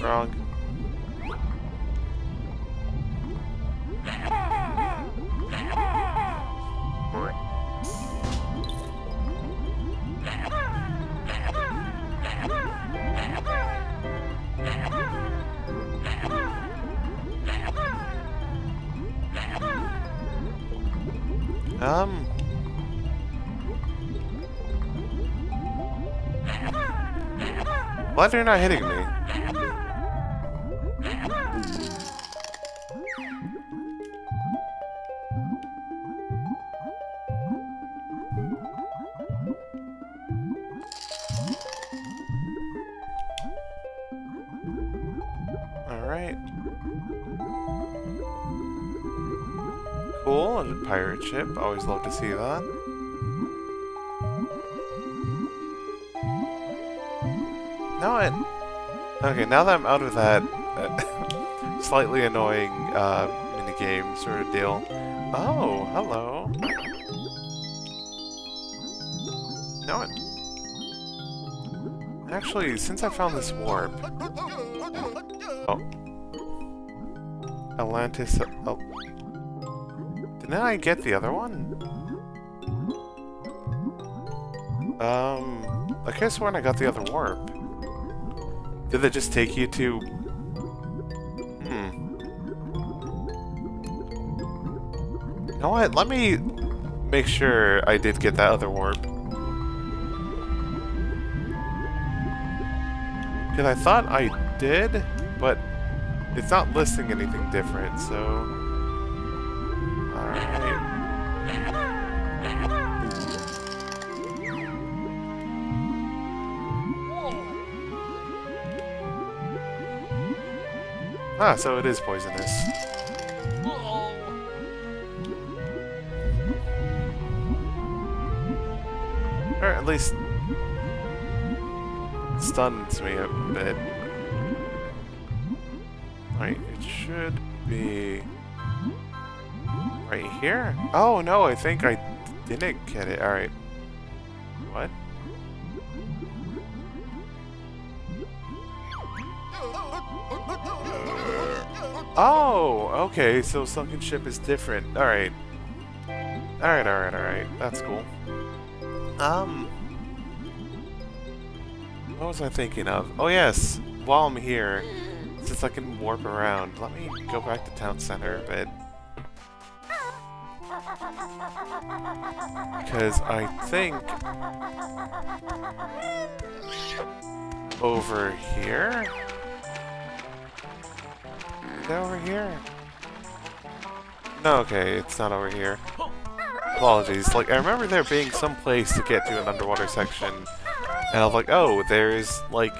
Wrong. Um. Why are they not hitting me? Ship. Always love to see that. Now it. Okay, now that I'm out of that uh, (laughs) slightly annoying uh, minigame sort of deal. Oh, hello. Now it. Actually, since I found this warp. Oh. Atlantis. Oh. Didn't I get the other one? Um, I have sworn I got the other warp. Did they just take you to... Hmm. You know what? Let me make sure I did get that other warp. Because I thought I did, but it's not listing anything different, so... Ah, so it is poisonous. Or at least stuns me a bit. Right, it should be right here? Oh no, I think I didn't get it. Alright. What? Oh, okay, so sunken ship is different. Alright. Alright, alright, alright. That's cool. Um... What was I thinking of? Oh yes, while I'm here, since I can warp around, let me go back to town center a bit. Because I think... Over here? Is that over here? No, okay, it's not over here. Apologies. Like, I remember there being some place to get to an underwater section, and I was like, oh, there's, like,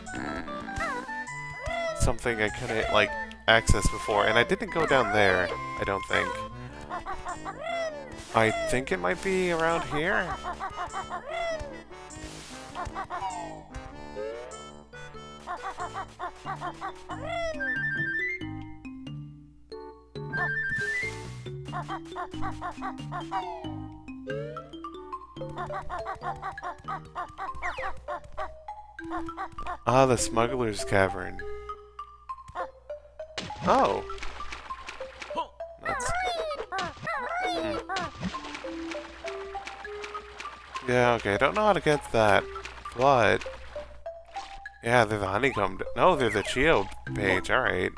something I couldn't, like, access before, and I didn't go down there, I don't think. I think it might be around here? Ah, the smuggler's cavern. Oh. That's... Yeah, okay, I don't know how to get that, but... Yeah, they're the honeycomb... No, they're the Cheato page, alright.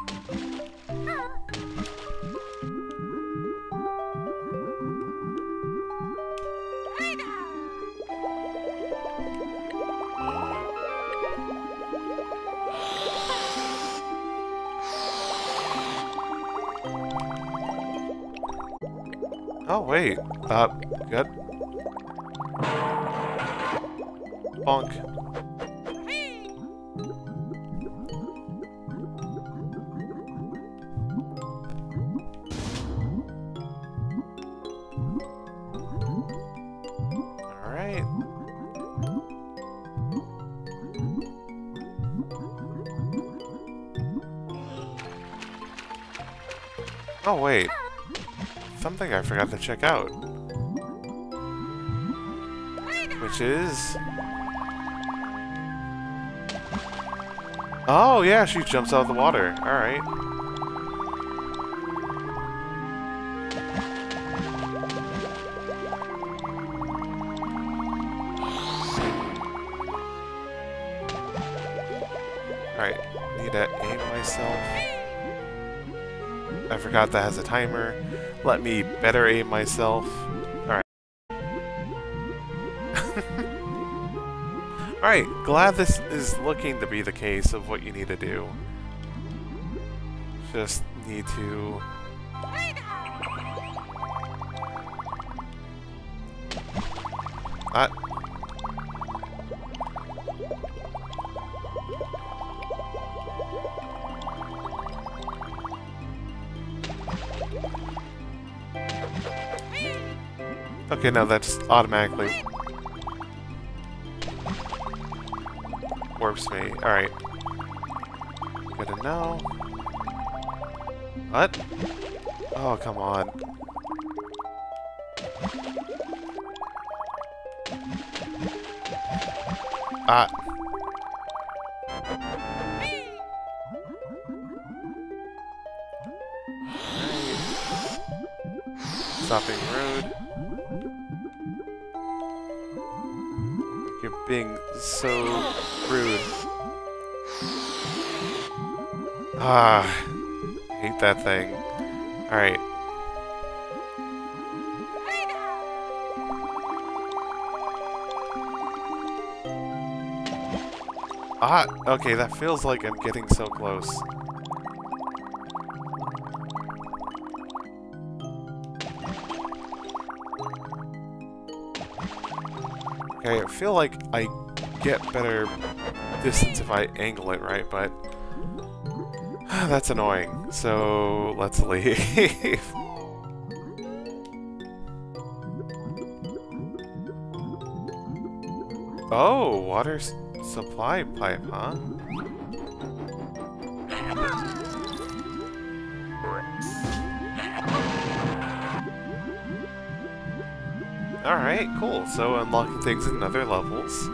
Oh, wait. Uh, good. Bonk. Oh, wait. Something I forgot to check out. Which is... Oh, yeah, she jumps out of the water. Alright. Alright, need to aim myself. I forgot that has a timer. Let me better aim myself. Alright. (laughs) Alright, glad this is looking to be the case of what you need to do. Just need to... Ah. Okay, no, that's automatically warps me. Alright. Good to know. What? Oh, come on. Ah. Stopping Ah, hate that thing. Alright. Ah, okay, that feels like I'm getting so close. Okay, I feel like I get better distance if I angle it right, but... Ah, that's annoying. So let's leave. (laughs) oh, water supply pipe, huh? Alright, cool. So unlocking things in other levels.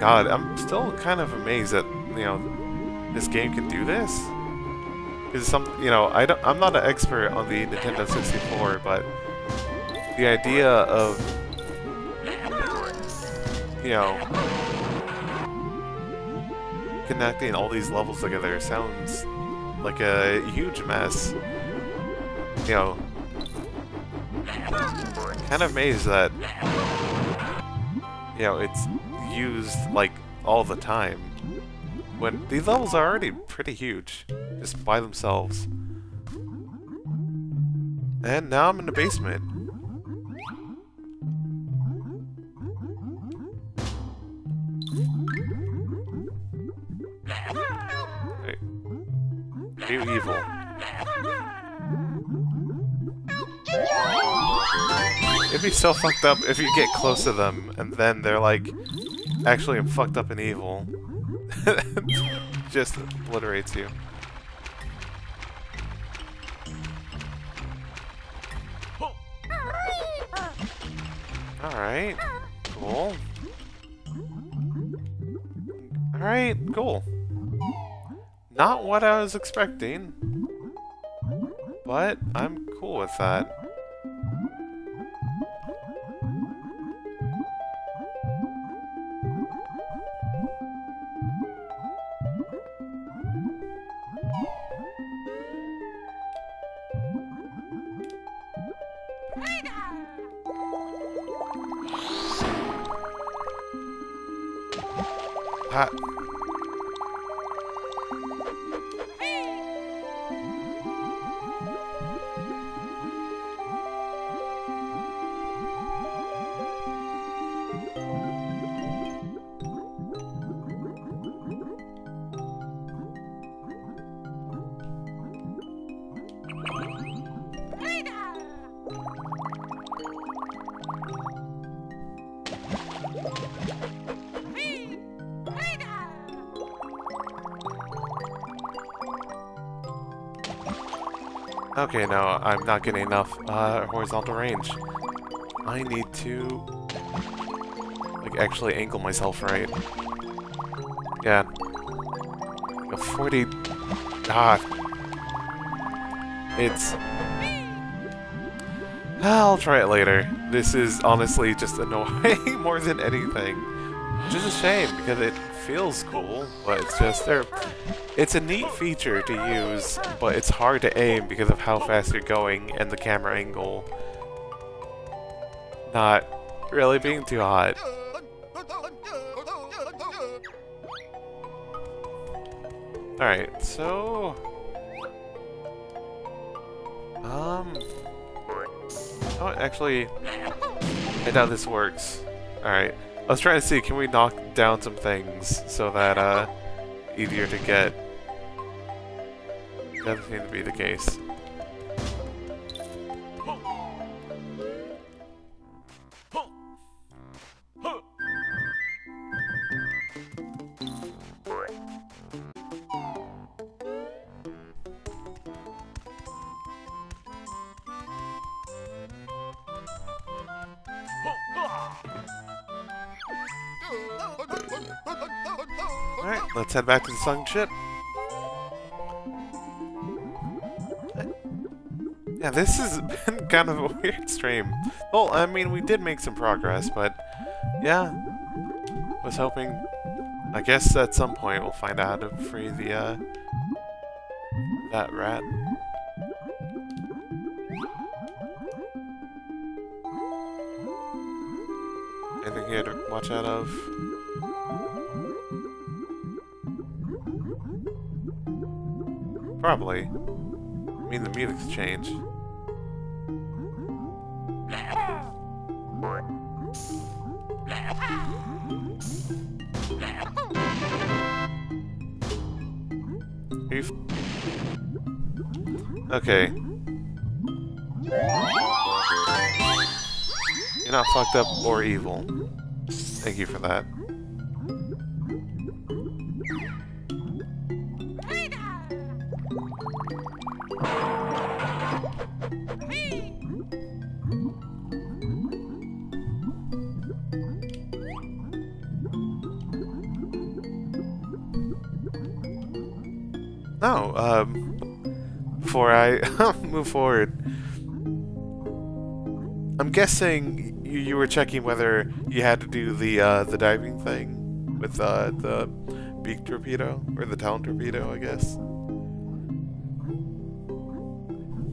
God, I'm still kind of amazed that, you know, this game can do this. Is some, you know, I don't, I'm not an expert on the Nintendo 64, but the idea of, you know, connecting all these levels together sounds like a huge mess. You know, kind of amazed that, you know, it's used, like, all the time. When mm-hmm. these levels are already pretty huge, just by themselves. And now I'm in the basement. You evil. It'd be so fucked up if you get close to them and then they're like, actually I'm fucked up and evil. (laughs) Just obliterates you. Alright, cool. Alright, cool. Not what I was expecting, but I'm cool with that. Ha Okay, no, I'm not getting enough uh, horizontal range. I need to like actually angle myself right. Yeah. A 40 Ah It's I'll try it later. This is honestly just (laughs) annoying more than anything. Which is a shame because it feels cool, but it's just there it's a neat feature to use, but it's hard to aim because of how fast you're going and the camera angle. Not really being too hot. Alright, so... Um... Oh, actually... I doubt this works. Alright. I was trying to see, can we knock down some things so that, uh... easier to get. Doesn't seem to be the case. Alright, let's head back to the sunk ship. Yeah, this has (laughs) been kind of a weird stream. Well, I mean, we did make some progress, but yeah. Was hoping, I guess at some point we'll find out how to free the, uh, that rat. Anything here to watch out of? Probably. I mean, the music's changed. Okay. You're not fucked up or evil. Thank you for that. No, um, before I (laughs) move forward, I'm guessing you, you were checking whether you had to do the uh, the diving thing with uh, the beak torpedo or the talon torpedo, I guess.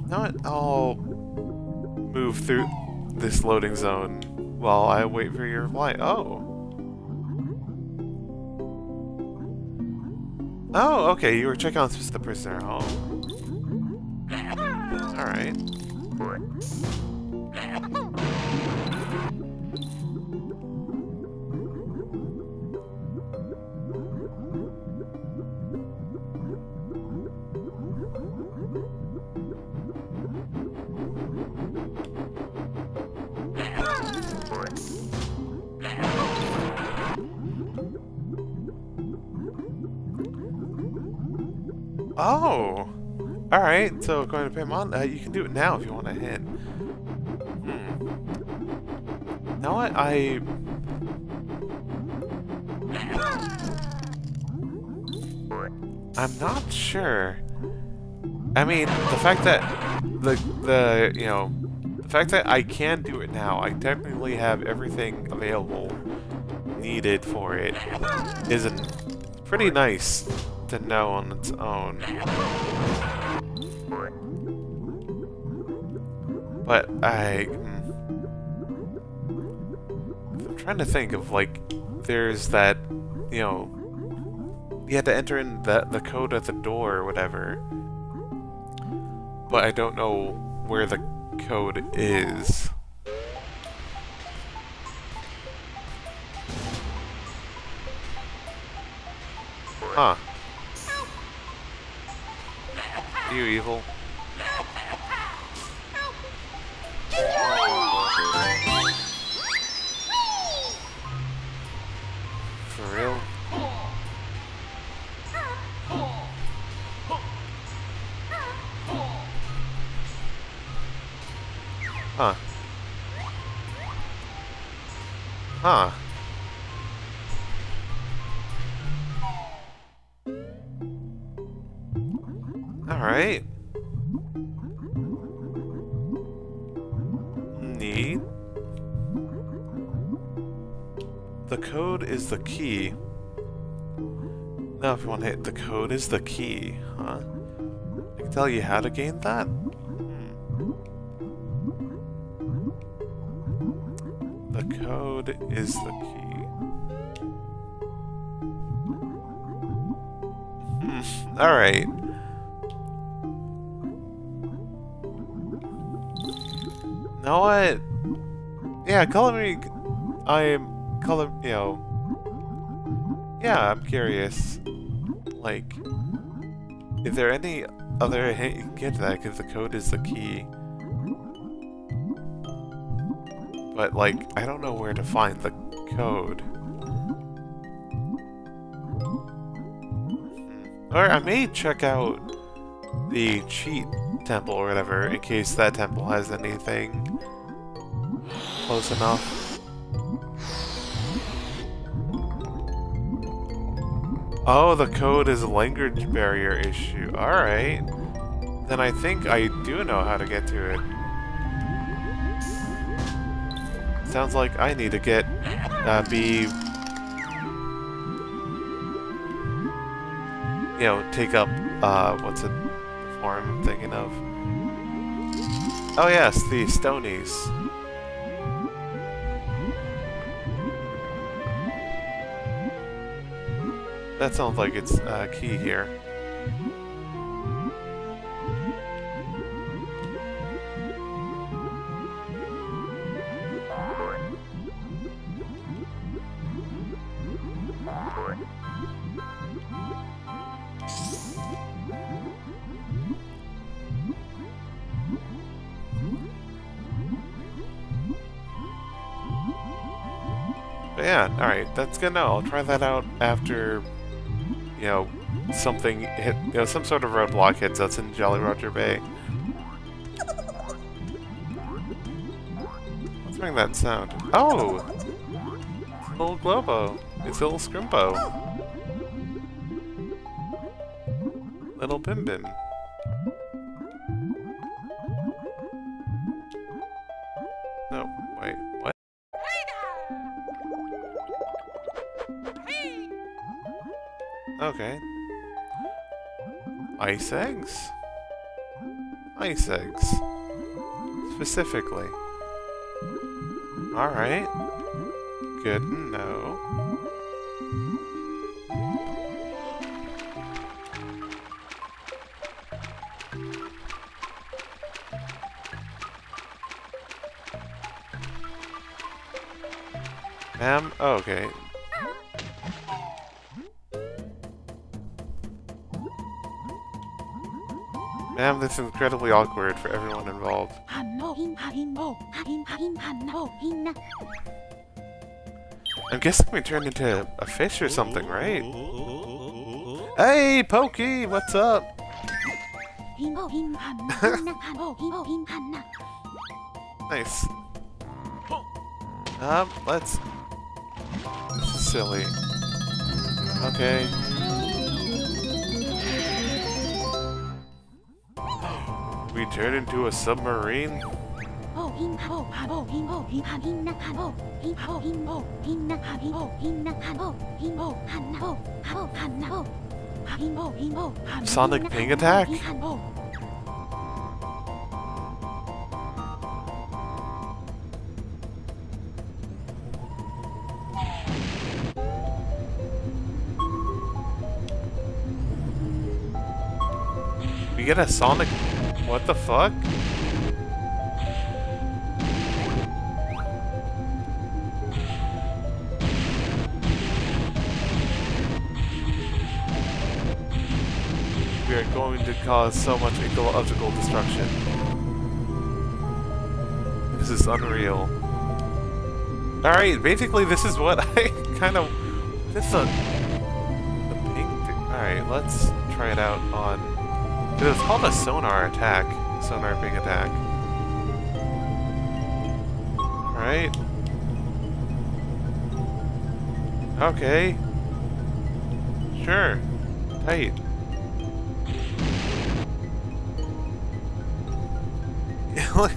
Not I'll move through this loading zone while I wait for your reply. Oh. Oh, okay, you were checking out the prisoner home. Alright. Alright, so going to Paimon, uh, you can do it now if you want a hint. Hmm. What? I... I'm not sure. I mean, the fact that the, the, you know, the fact that I can do it now, I technically have everything available needed for it, is pretty nice to know on its own. But I... mm, I'm trying to think of, like, there's that, you know, you had to enter in the, the code at the door or whatever. But I don't know where the code is. Huh. You evil. For real? Huh. Huh. Alright. The code is the key. Now if you want to hit the code is the key, huh? I can tell you how to gain that? Hmm. The code is the key. Hmm, alright. Know what? Yeah, color me. I'm color. You know. Yeah, I'm curious. Like, is there any other hint you can get to that? Because the code is the key. But like, I don't know where to find the code. Hmm. Or I may check out the cheat temple or whatever in case that temple has anything close enough. Oh, the code is a language barrier issue. Alright. Then I think I do know how to get to it. Sounds like I need to get, uh, be, you know, take up, uh, what's it, form I'm thinking of? Oh yes, the Stonies. That sounds like it's uh, key here. Alright, that's good to know. I'll try that out after, you know, something hit, you know, some sort of roadblock hits us in Jolly Roger Bay. Let's make that sound. Oh! It's little Glowbo. It's a little Scrimpo. Little Bim Bim. Okay. Ice eggs? Ice eggs. Specifically. Alright. Good know. Ma'am? Oh, okay. Ma'am, this is incredibly awkward for everyone involved. I'm guessing we turned into a fish or something, right? Hey, Pokey, what's up? (laughs) Nice. Um, let's... This is silly. Okay. We turned into a submarine? Sonic Ping Attack? We get a Sonic... What the fuck? We are going to cause so much ecological destruction. This is unreal. Alright, basically this is what (laughs) I kind of... This is a... Alright, let's try it out on... It's called a sonar attack. Sonar ping attack. Alright. Okay. Sure. Tight. (laughs)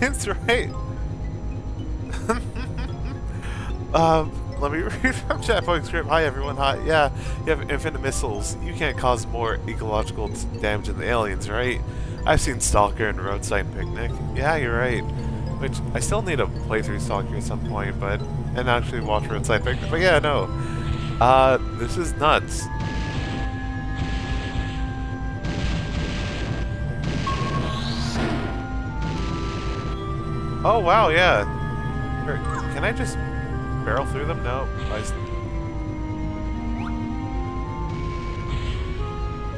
It's right. (laughs) um, let me read from Chatpoint script. Hi everyone. Hi. Yeah, you have infinite missiles. You can't cause more ecological damage than the aliens, right? I've seen Stalker and Roadside Picnic. Yeah, you're right. Which I still need to play through Stalker at some point, but and actually watch Roadside Picnic. But yeah, no. Uh, this is nuts. Oh wow, yeah. Can I just barrel through them? No.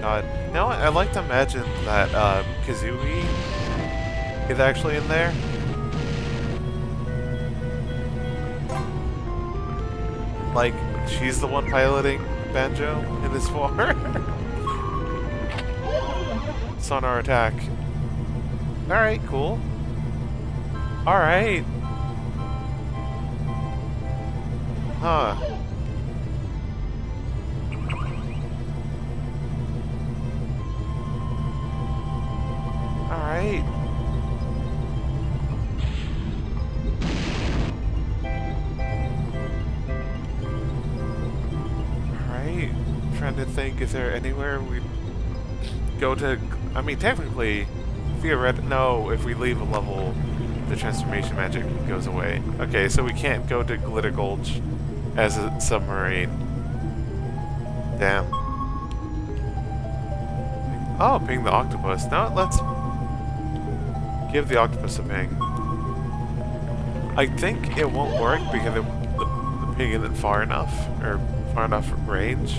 I. Now I I like to imagine that uh, Kazooie is actually in there. Like, she's the one piloting Banjo in this form. (laughs) Sonar attack. Alright, cool. Alright. Huh. Alright. Alright. Trying to think, is there anywhere we go to... I mean, technically, theoretically, no, if we leave a level, the transformation magic goes away. Okay, so we can't go to Glitter Gulch as a submarine. Damn. Oh, ping the octopus. Now let's give the octopus a ping. I think it won't work because it, the, the ping isn't far enough, or far enough range.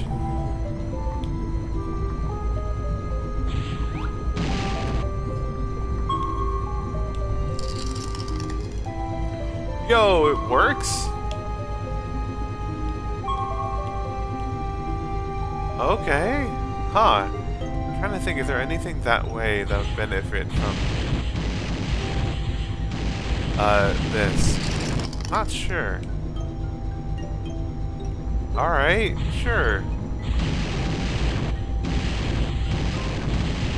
Yo, it works? Okay. Huh. I'm trying to think, is there anything that way that would benefit from uh, this? Not sure. Alright, sure.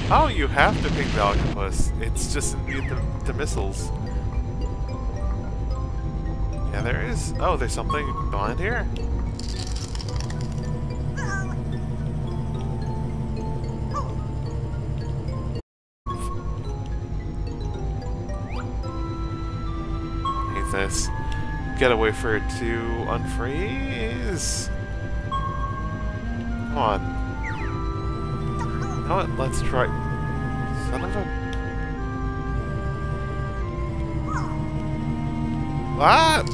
Oh, you have to pick the octopus. It's just the, the missiles. Yeah, there is. Oh, there's something behind here? Gotta wait for it to unfreeze. Come on. Know what? Let's try. Son of a. What?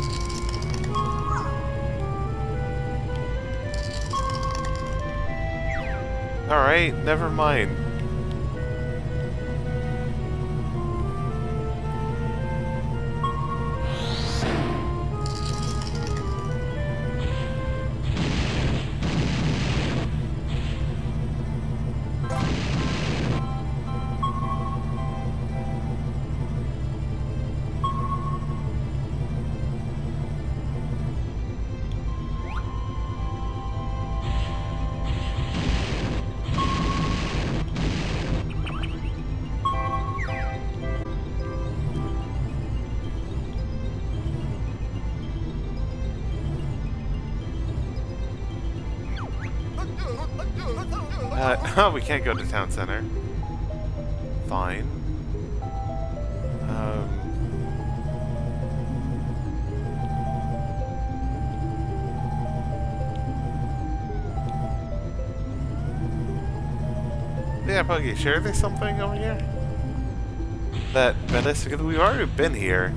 Alright, never mind. Can't go to town center. Fine. Um, yeah, Buggy, share there something over here? That because we've already been here.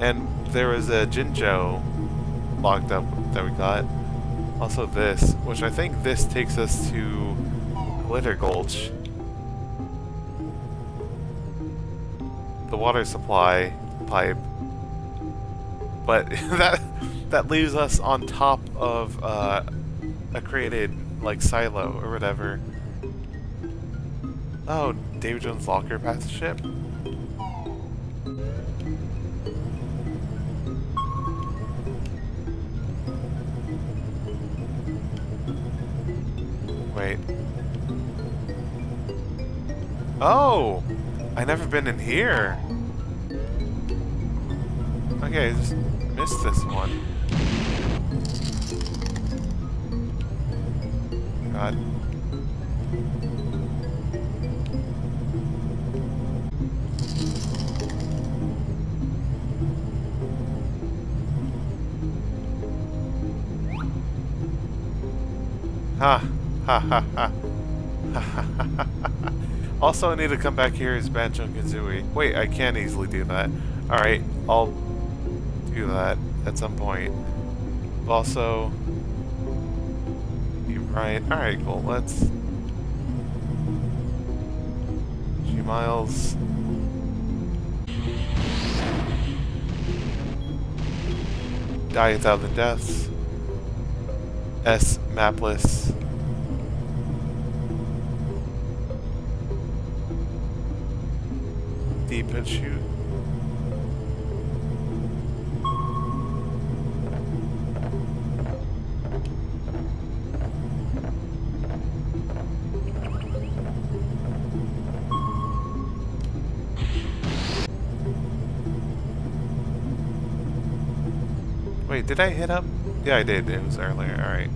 And there was a Jinjo locked up that we got. Also this, which I think this takes us to Glitter Gulch. The water supply pipe. But (laughs) that that leaves us on top of uh, a created like silo or whatever. Oh, Davy Jones Locker path ship? Been in here. Okay, I just missed this one. God. Ha ha ha ha. Also, I need to come back here as Banjo Kazooie. Wait, I can easily do that. Alright, I'll do that at some point. Also, right. Alright, cool. Let's. G miles. Die a thousand deaths. S mapless. And shoot. Wait, did I hit up? Yeah, I did. It was earlier. Alright.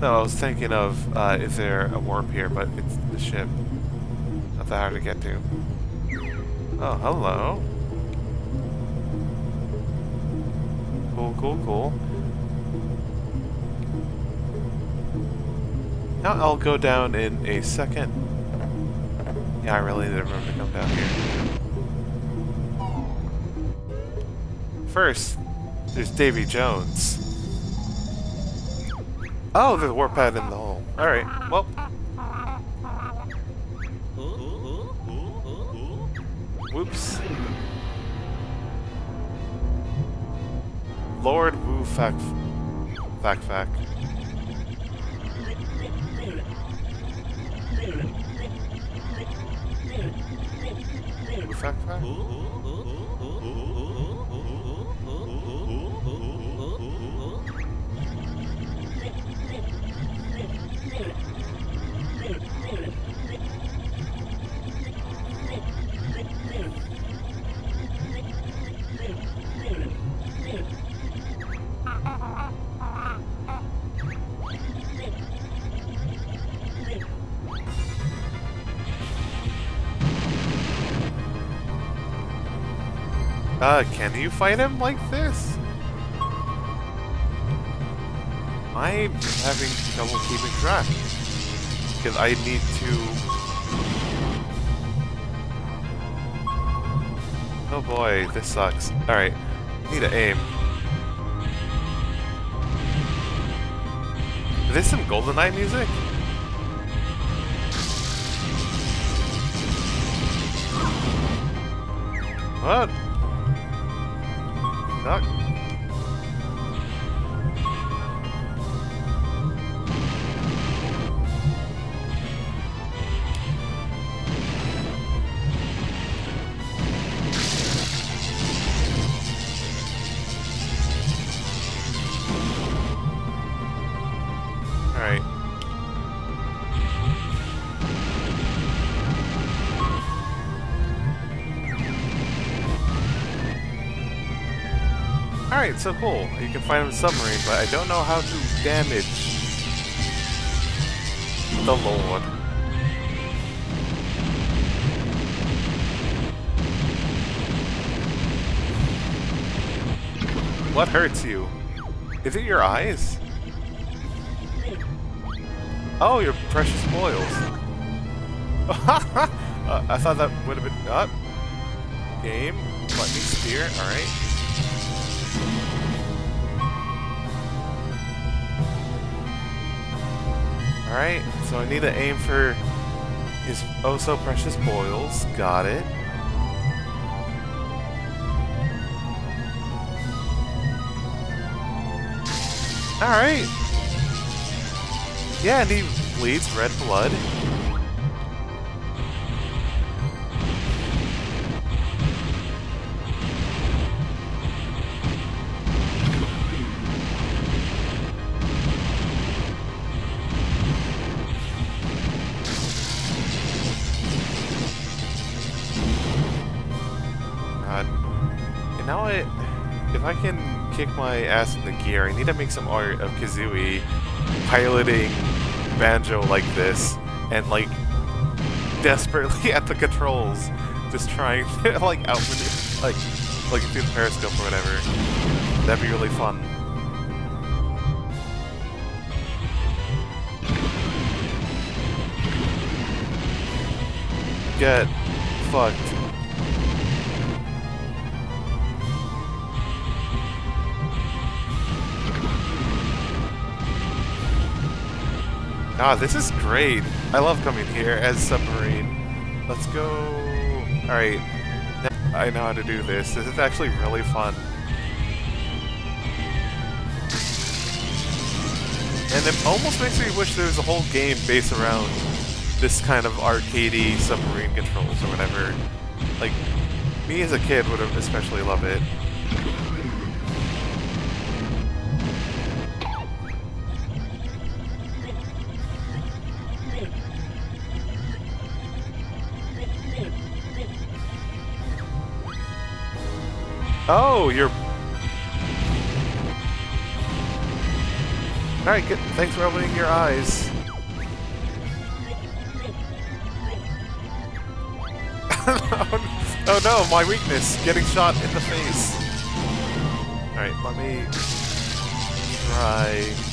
No, I was thinking of, uh, is there a warp here, but it's the ship. That hard to get to. Oh, hello. Cool, cool, cool. Now I'll go down in a second. Yeah, I really to remember to come down here. First, there's Davy Jones. Oh, there's a warp pad in the hole. Alright, well. fact, fact, fact. Fight him like this? I'm having trouble keeping track. Because I need to... Oh boy, this sucks. Alright, need to aim. Is this some GoldenEye music? What? Alright, so cool. You can find a submarine, but I don't know how to damage the Lord. What hurts you? Is it your eyes? Oh, your precious spoils. (laughs) uh, I thought that would have been up. Game. Let me steer. Alright. Alright, so I need to aim for his oh so precious boils. Got it. Alright. Yeah, and he bleeds red blood. If I can kick my ass in the gear, I need to make some art of Kazooie piloting Banjo like this and like desperately (laughs) at the controls, just trying to (laughs) like outmaneuver, like looking through the periscope or whatever. That'd be really fun. Get fucked. Ah, this is great. I love coming here as Submarine. Let's go. Alright. I know how to do this. This is actually really fun. And it almost makes me wish there was a whole game based around this kind of arcadey submarine controls or whatever. Like, me as a kid would have especially loved it. Oh, you're... Alright, good. Thanks for opening your eyes. (laughs) oh no, my weakness! Getting shot in the face. Alright, let me... try...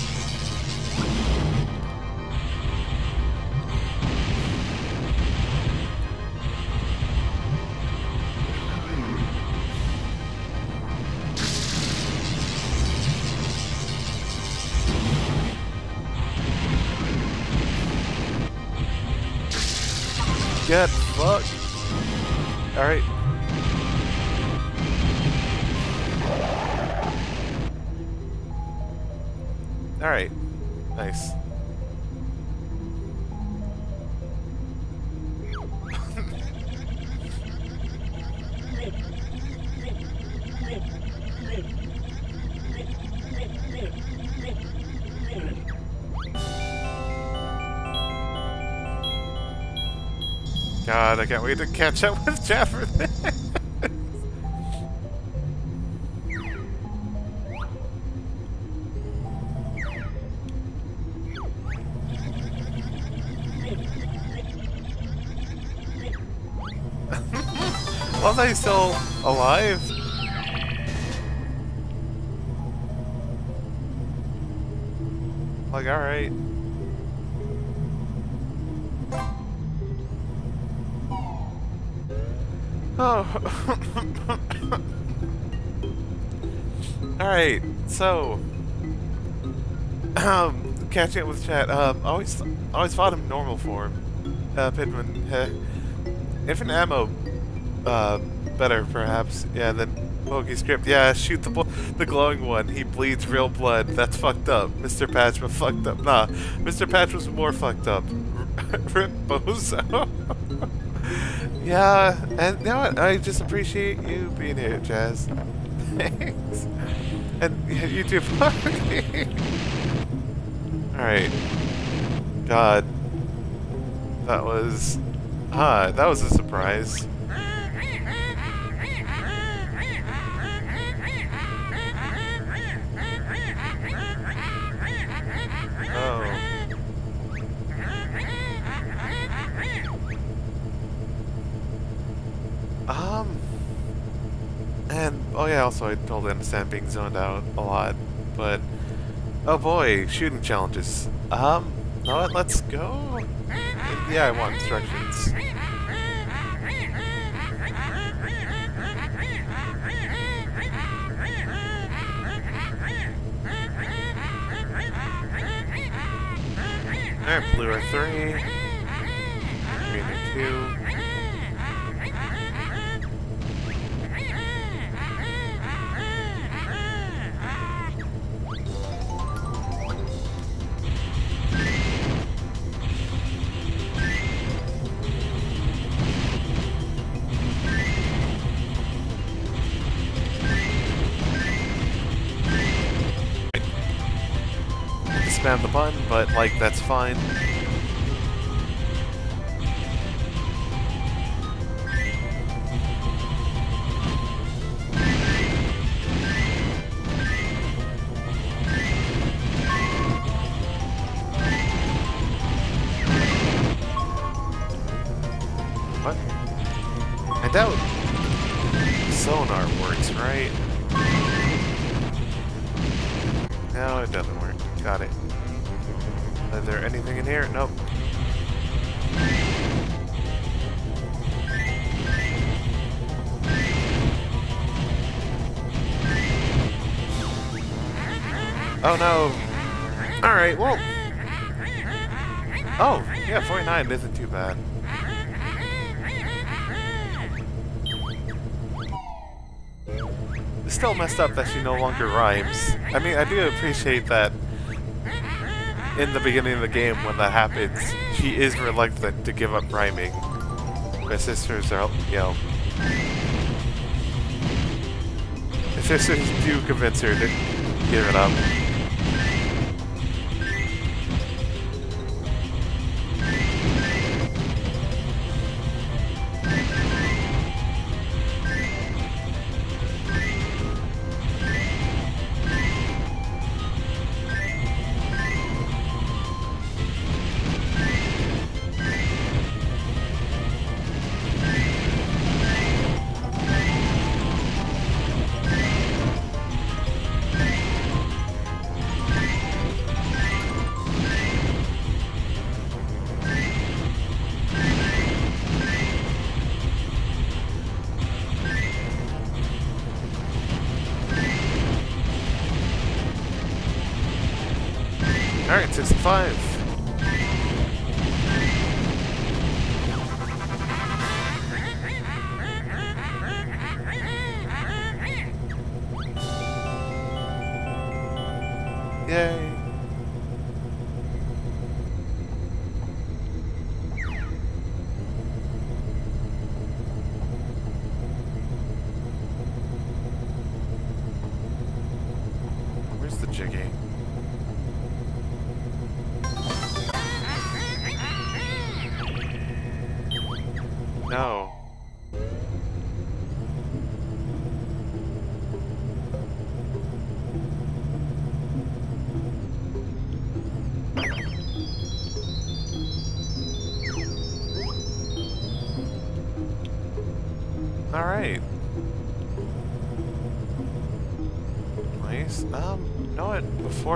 God, I can't wait to catch up with Jeff for this. Was I still alive? (laughs) alright, so. Um, catching up with chat. Um, always, always fought him normal form. Uh, Pitman. Uh, (laughs) infinite ammo uh, better, perhaps. Yeah, then Mogi script. Yeah, shoot the the glowing one. He bleeds real blood. That's fucked up. Mr. Patch was fucked up. Nah, Mr. Patch was more fucked up. (laughs) Rip Bozo. Yeah, and what? I just appreciate you being here, Jazz. Thanks. And yeah, you too, (laughs) Alright. God. That was... Ah, that was a surprise. Also I totally understand being zoned out a lot, but oh boy, shooting challenges. Um, know what? Let's go. Yeah, I want instructions. Alright, blue are three, spam the button, but like that's fine. 49 isn't too bad. It's still messed up that she no longer rhymes. I mean, I do appreciate that in the beginning of the game when that happens, she is reluctant to give up rhyming. My sisters are, you know... My sisters do convince her to give it up.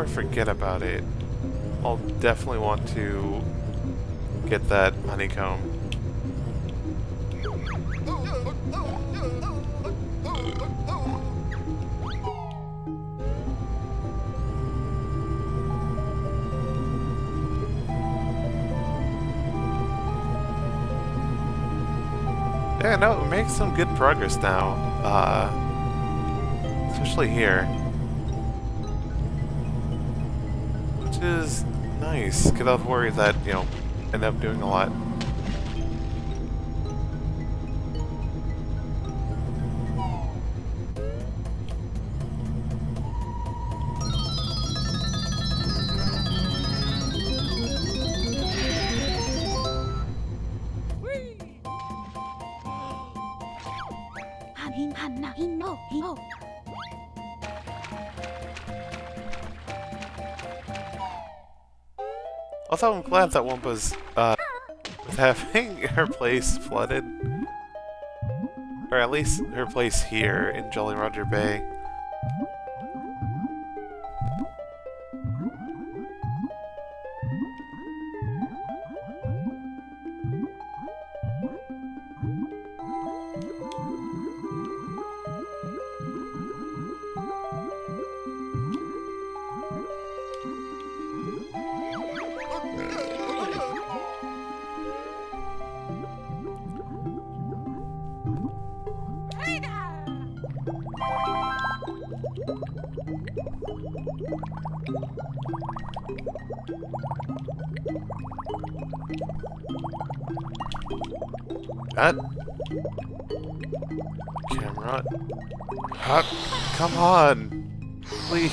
I forget about it, I'll definitely want to get that honeycomb. Yeah, no, we make some good progress now. Uh, especially here. Is nice, because I was worried that, you know, end up doing a lot. I'm glad that Wumba's, uh, with (laughs) having her place flooded. Or at least her place here in Jolly Roger Bay.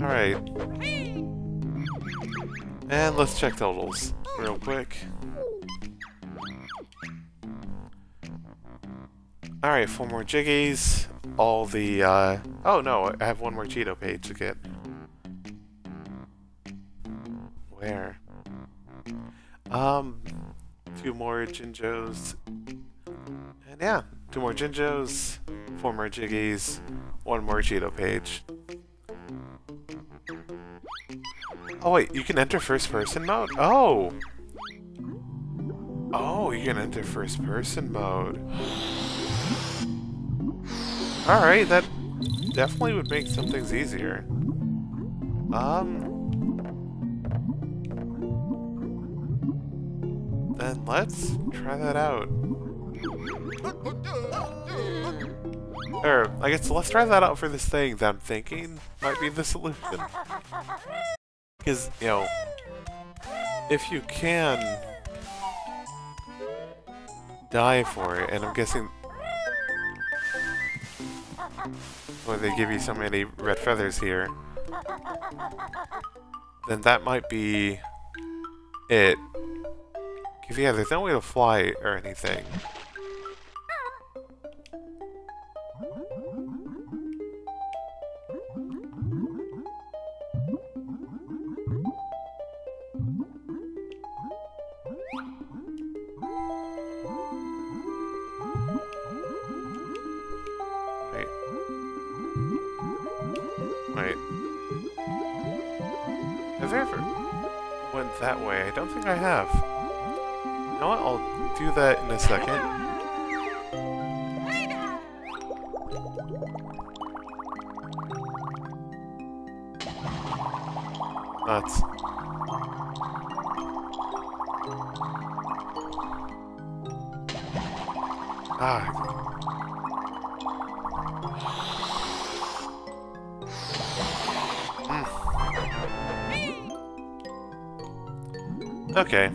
Alright. And let's check totals real quick. Alright, four more jiggies. All the, uh... Oh no, I have one more Cheato page to get. Where? Um, two more Jinjos. And yeah, two more Jinjos, four more Jiggies, one more Cheato page. Oh wait, you can enter first person mode? Oh! Oh, you can enter first person mode. Alright, that definitely would make some things easier. Um... Then let's try that out. Or, I guess let's try that out for this thing that I'm thinking might be the solution. Because, you know, if you can die for it, and I'm guessing well, they give you so many red feathers here, then that might be it. Because, yeah, there's no way to fly or anything. That way? I don't think I have. You know what? I'll do that in a second. Nuts. Ah. Mm. Okay.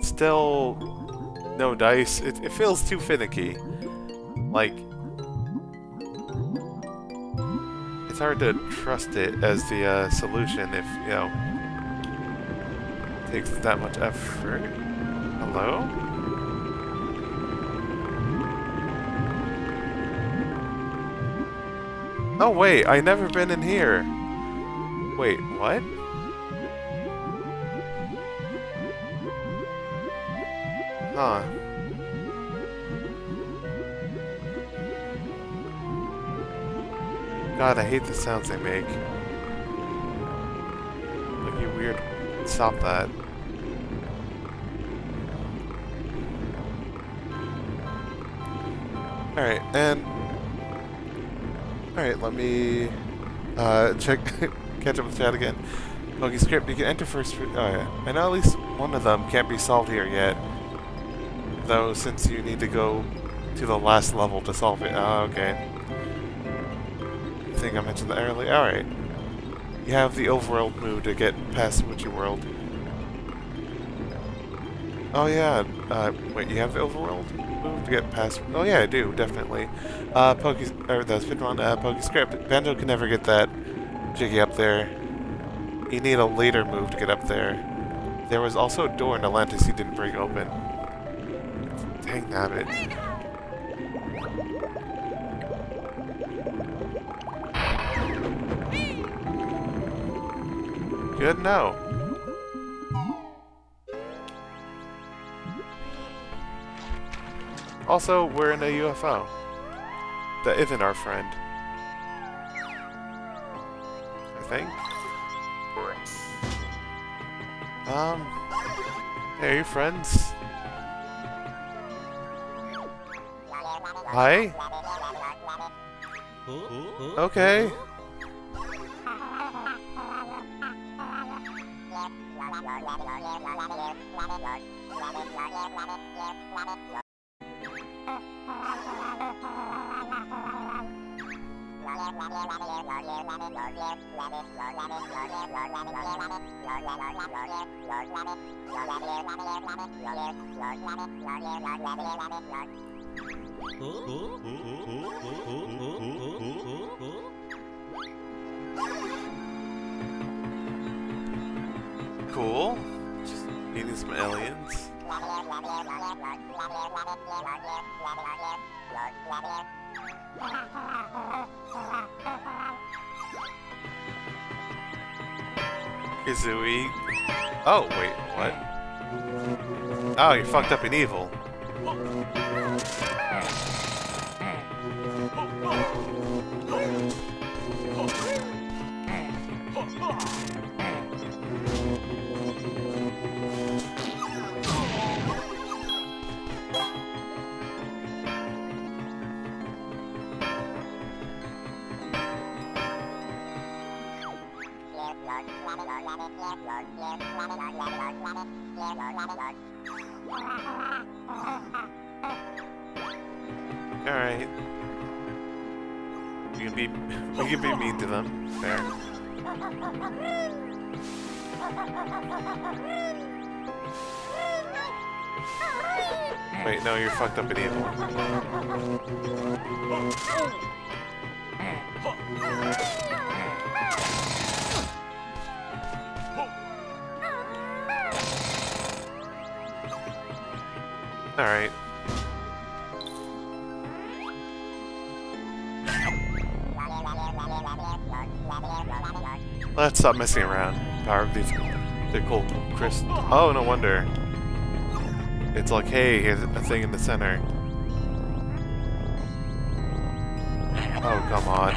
Still no dice. It, it feels too finicky. Like, it's hard to trust it as the uh, solution if, you know, it takes that much effort. Hello? Oh wait, I never been in here. Wait, what? Huh. God, I hate the sounds they make. Like you weird. Stop that. Alright, and... Alright, let me... Uh, check... (laughs) catch up with chat again. Loki script, you can enter first... Oh yeah. I know at least one of them can't be solved here yet. Though, since you need to go to the last level to solve it. Oh, okay. I think I mentioned that earlier. Alright. You have the overworld move to get past Witchy World. Oh yeah, uh, wait, you have the overworld move to get past... Oh yeah, I do, definitely. Uh, Pokey... or the speedrun, uh, Pokey Script. Banjo can never get that Jiggy up there. You need a later move to get up there. There was also a door in Atlantis he didn't break open. Dang nabbit. Good, no. Also, we're in a UFO. That isn't our friend. I think. Um, hey, friends. Hi? Okay. Cool. Just meeting some aliens. Kazooie. Oh, wait, what? Oh, you're fucked up in evil. Alright. We can be we can be mean to them. Fair. Wait, no, you're fucked up in evil. Alright. Let's stop messing around. Power of these the cool crystal. Oh, no wonder. It's like, hey, here's a thing in the center. Oh, come on.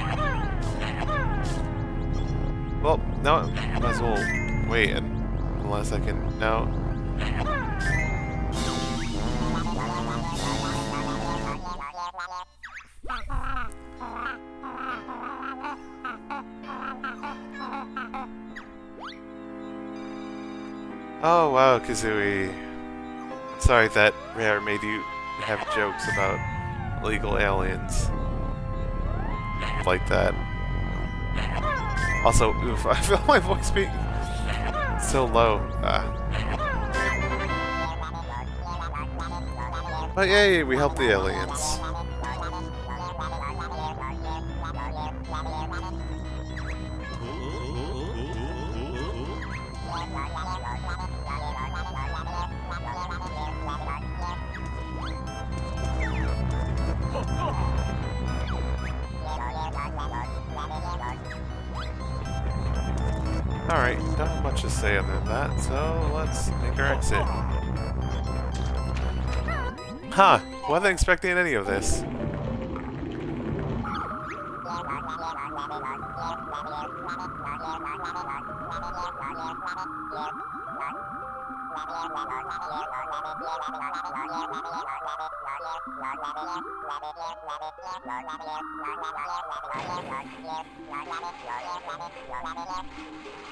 Well, no, might as well wait unless I can. No. Oh wow, Kazooie. Sorry that Rare made you have jokes about illegal aliens. Like that. Also, (laughs) oof, I feel my voice being so low. Ah. But yay, we helped the aliens. Alright, not much to say other than that, so let's make our exit. Huh, wasn't expecting any of this. (laughs)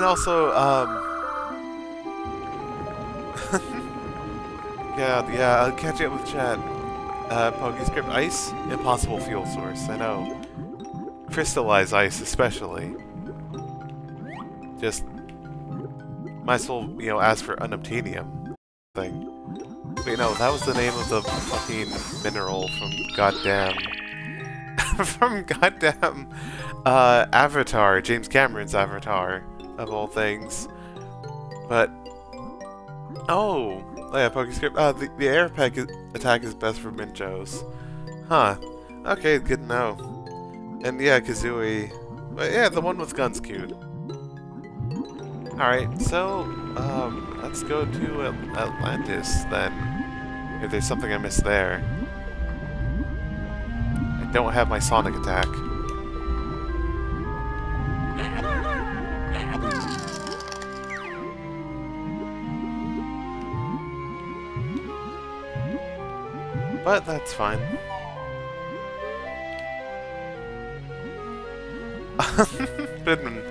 And also, um... (laughs) yeah, yeah, I'll catch up with chat. Uh, PokeScript Ice? Impossible fuel source, I know. Crystallized ice, especially. Just... Might as well, you know, ask for unobtainium thing. Wait, no, that was the name of the fucking mineral from goddamn... (laughs) from goddamn... Uh, Avatar, James Cameron's Avatar of all things. But oh, oh yeah, PokeScript. Uh, the, the air pack is, attack is best for Minjos. Huh. Okay, good to know. And yeah, Kazooie. But yeah, the one with guns cute. Alright, so um, let's go to Atlantis then. If there's something I missed there. I don't have my Sonic attack. But that's fine. (laughs)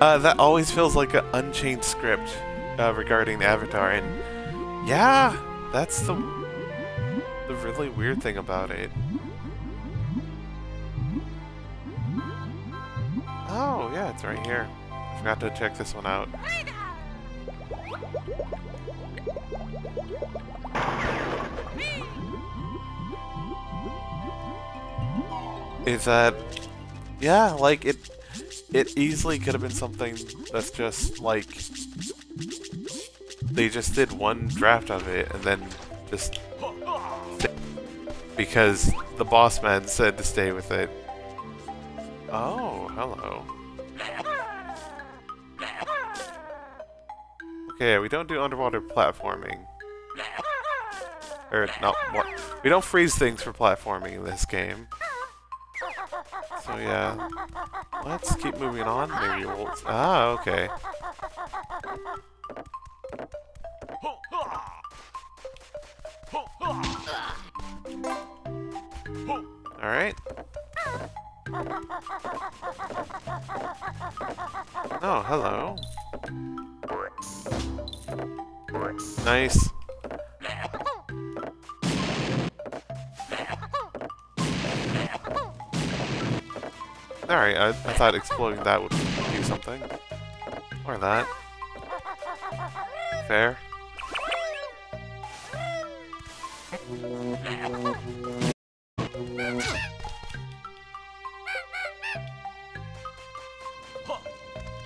Uh, that always feels like an unchained script uh, regarding the Avatar, and yeah, that's the the really weird thing about it. Oh, yeah, it's right here. Forgot to check this one out. is that yeah, like it it easily could have been something that's just like they just did one draft of it and then just because the boss man said to stay with it. Oh, hello. Okay, we don't do underwater platforming. Or not what we don't freeze things for platforming in this game. So yeah, let's keep moving on. Maybe we'll... Ah, okay. Alright. Oh, hello. Nice. Alright, I, I thought exploding that would do something. Or that. Fair.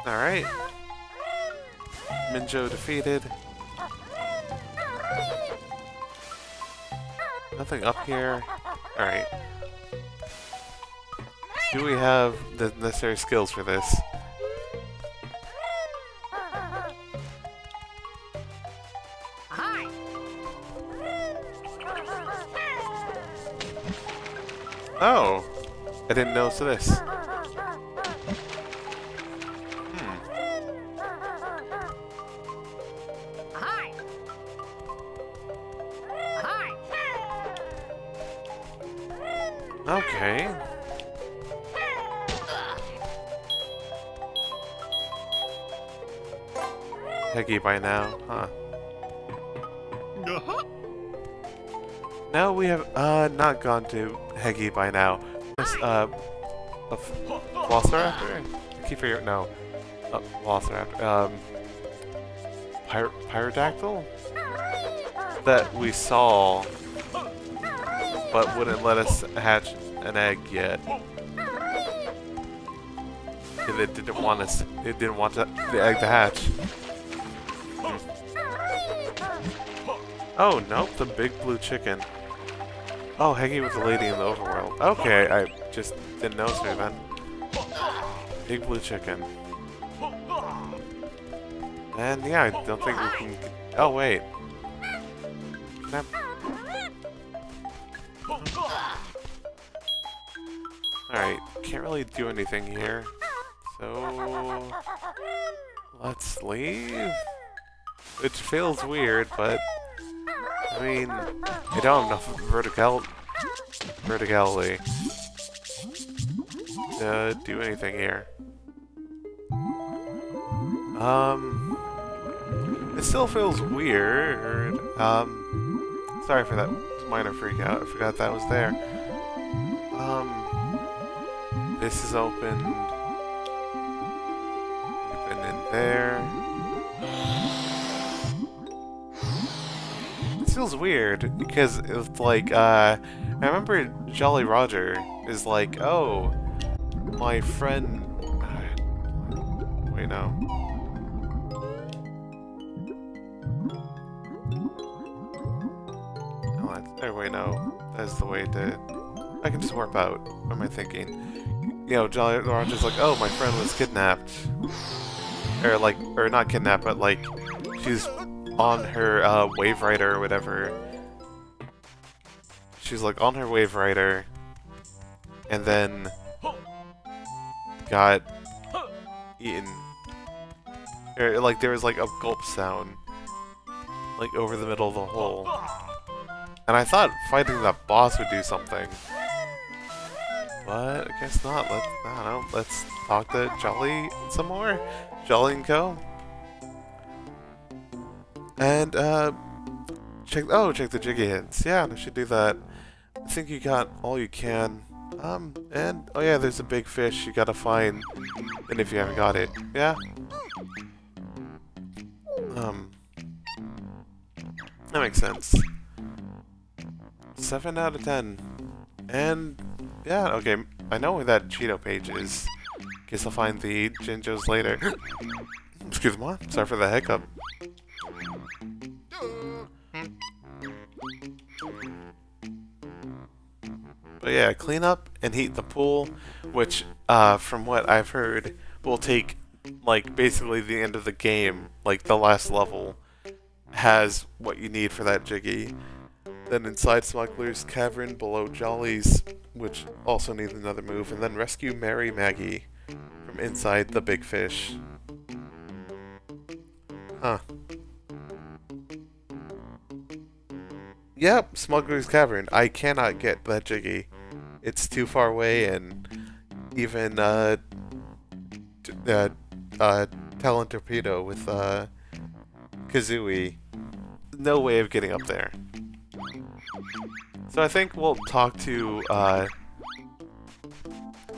Alright. Minjo defeated. Nothing up here. Alright. Do we have the necessary skills for this? Oh! I didn't notice this. Okay. Heggy by now, huh? Uh-huh. No, we have uh not gone to Heggy by now. Yes, uh, a Velociraptor? I keep forgetting. No, uh, Velociraptor. Um, Pyr Pyrodactyl that we saw, but wouldn't let us hatch an egg yet. It didn't want us. It didn't want the the egg to hatch. Oh, nope, the big blue chicken. Oh, hanging with the lady in the overworld. Okay, I just didn't notice her then. Big blue chicken. And yeah, I don't think we can... Oh, wait. Can I- really do anything here. So... Let's leave? Which feels weird, but... I mean, I don't have enough vertical verticality to do anything here. Um, it still feels weird. Um, sorry for that minor freak out. I forgot that was there. Um, this is. We've been in there. This feels weird because it's like, uh, I remember Jolly Roger is like, oh, my friend. Wait, no. That's, or wait, no. That's the way to. I can just warp out. What am I thinking? You know, Jolly Roger's like, oh, my friend was kidnapped. Or, like, or not kidnapped, but, like, she's on her uh, Wave Rider or whatever. She's like on her Wave Rider, and then got eaten. Or, like there was like a gulp sound, like over the middle of the hole. And I thought fighting that boss would do something. But I guess not. Let's I don't know. Let's talk to Jolly some more. Jolly and Co. And, uh, check, oh, check the Jiggy hits. Yeah, I should do that. I think you got all you can. Um, and, oh yeah, there's a big fish you gotta find. And if you haven't got it, yeah? Um, that makes sense. 7 out of 10. And, yeah, okay, I know where that Cheato page is. Guess I'll find the Jinjos later. (laughs) Excuse me, sorry for the hiccup. But yeah, clean up and heat the pool, which, uh, from what I've heard, will take, like, basically the end of the game, like the last level, has what you need for that Jiggy. Then inside Smuggler's Cavern below Jolly's, which also needs another move, and then rescue Merry Maggie from inside the big fish. Huh. Yep, Smuggler's Cavern. I cannot get that Jiggy. It's too far away, and even uh, uh, uh, Talon Torpedo with uh, Kazooie, no way of getting up there. So I think we'll talk to uh,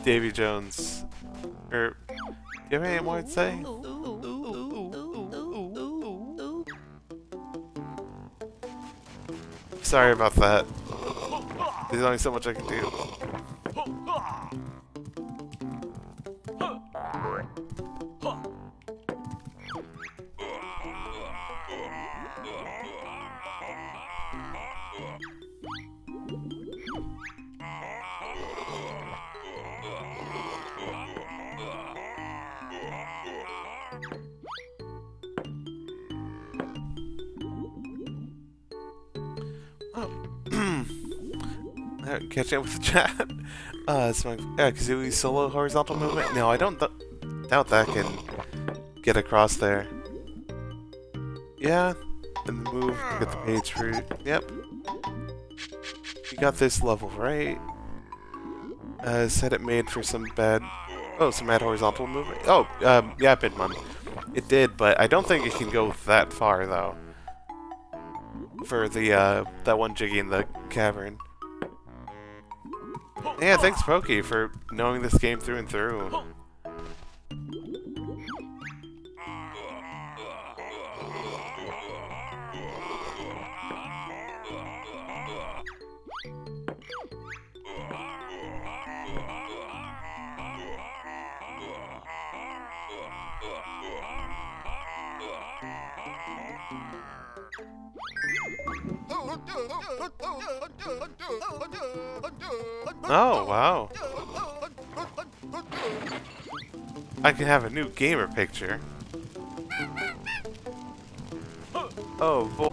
Davy Jones. Or, do you have any more to say? Sorry about that. There's only so much I can do. (laughs) Catching up with the chat. (laughs) Uh, it's my uh, Kazooie solo horizontal movement. No, I don't th doubt that can get across there. Yeah, and move to get the page fruit. Yep. You got this level right. uh, said it made for some bad, oh, some bad horizontal movement. Oh, um, yeah, Pidmon. It did, but I don't think it can go that far though. For the uh, that one Jiggy in the cavern. Yeah, thanks Pokey for knowing this game through and through. Can have a new gamer picture. Oh, boy.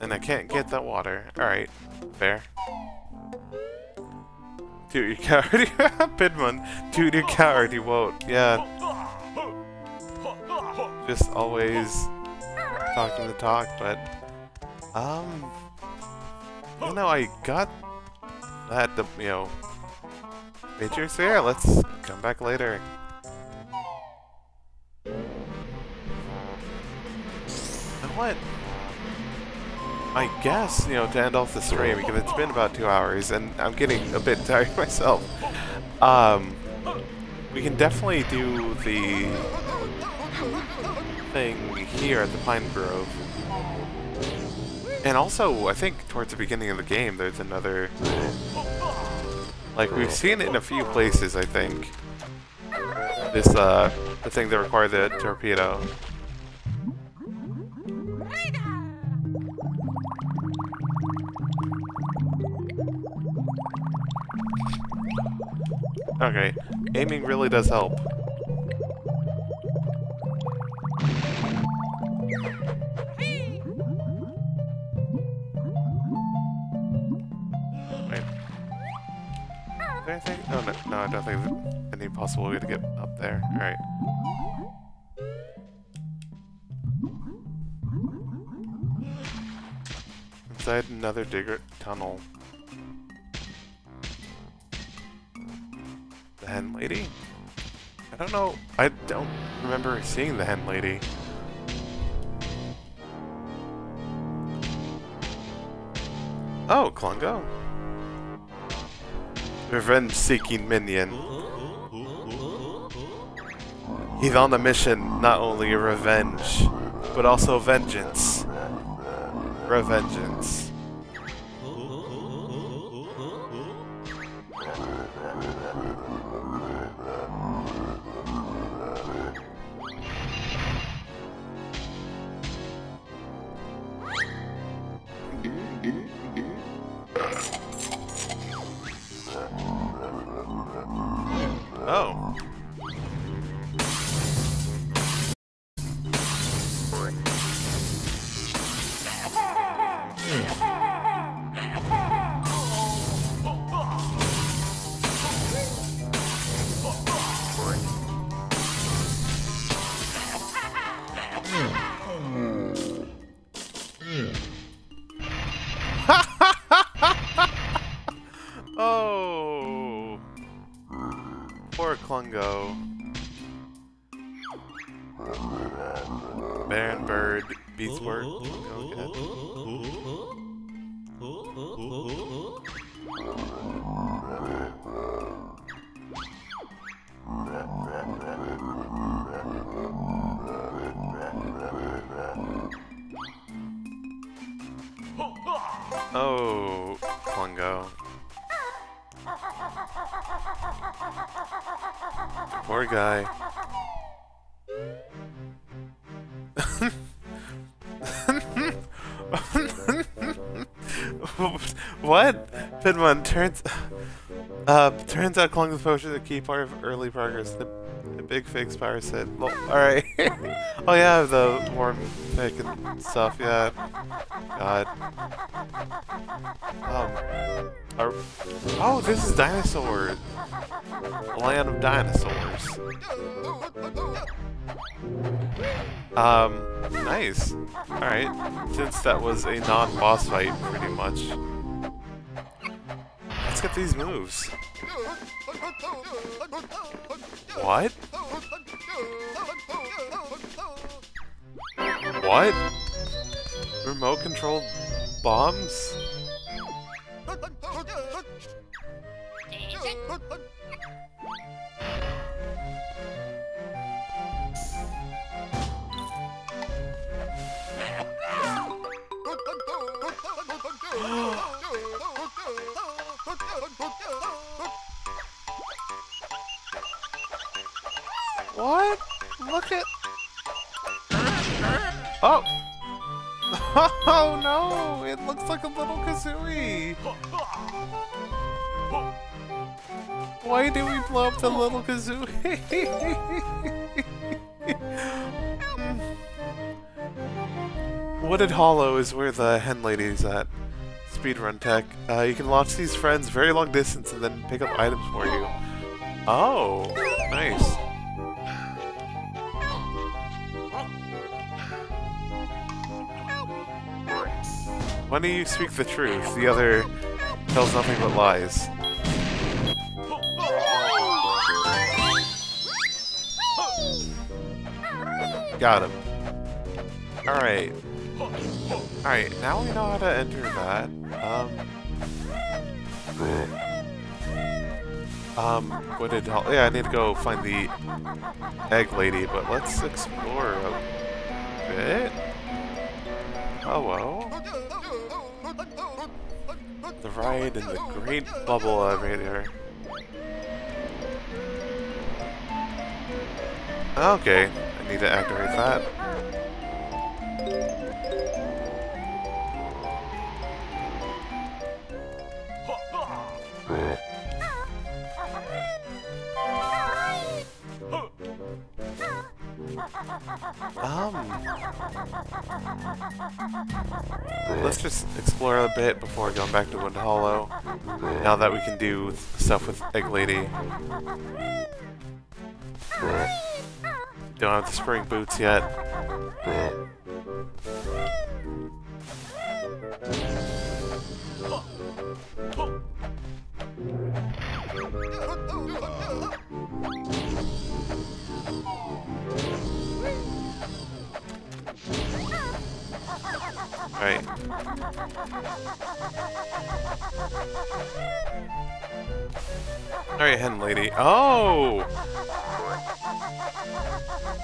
And I can't get that water. Alright, fair. Dude, you coward. Pidmon. (laughs) Dude, you coward. You won't. Yeah. Just always talking the talk, but... Um... You know, I got that, the, you know... Picture, so yeah, let's come back later. Know what? I guess, you know, to end off the stream, because it's been about two hours, and I'm getting a bit (laughs) tired myself, um, we can definitely do the thing here at the Pine Grove. And also, I think towards the beginning of the game, there's another... Like, we've seen it in a few places, I think. This, uh, the thing that required the torpedo. Okay, aiming really does help. I don't think there's any possible way to get up there. Alright. Inside another digger tunnel. The hen lady? I don't know. I don't remember seeing the hen lady. Oh, Klungo. Revenge-seeking minion. He's on a mission, not only revenge, but also vengeance. Revengeance. Poor Klungo. Baron Bird, Beastwort, Klungo Poor guy. what? Pidmon turns uh turns out Klungo's potion is a key part of early progress. The The big fake spire said, well, alright. (laughs) oh yeah, the warm pick and stuff, yeah. God. Um, are, oh, this is Land of dinosaurs. Um, nice. Alright, since that was a non-boss fight, pretty much. Let's get these moves. What? What? Remote controlled bombs? What? Look at... Oh! (laughs) Oh no! It looks like a little Kazooie! Why did we blow up the little Kazooie? (laughs) Wooded Hollow is where the hen lady's at. Speedrun tech. Uh, you can launch these friends very long distance and then pick up items for you. Oh, nice. When do you speak the truth? The other tells nothing but lies. Got him. Alright. Alright, now we know how to enter that. Um... Um, what did... Yeah, I need to go find the egg lady, but let's explore a bit. Hello. The ride in the great bubble elevator. Okay, I need to activate that. Um, let's just explore a bit before going back to Wood Hollow. Now that we can do stuff with Egg Lady. Don't have the spring boots yet. Right. Alright, hen lady. Oh!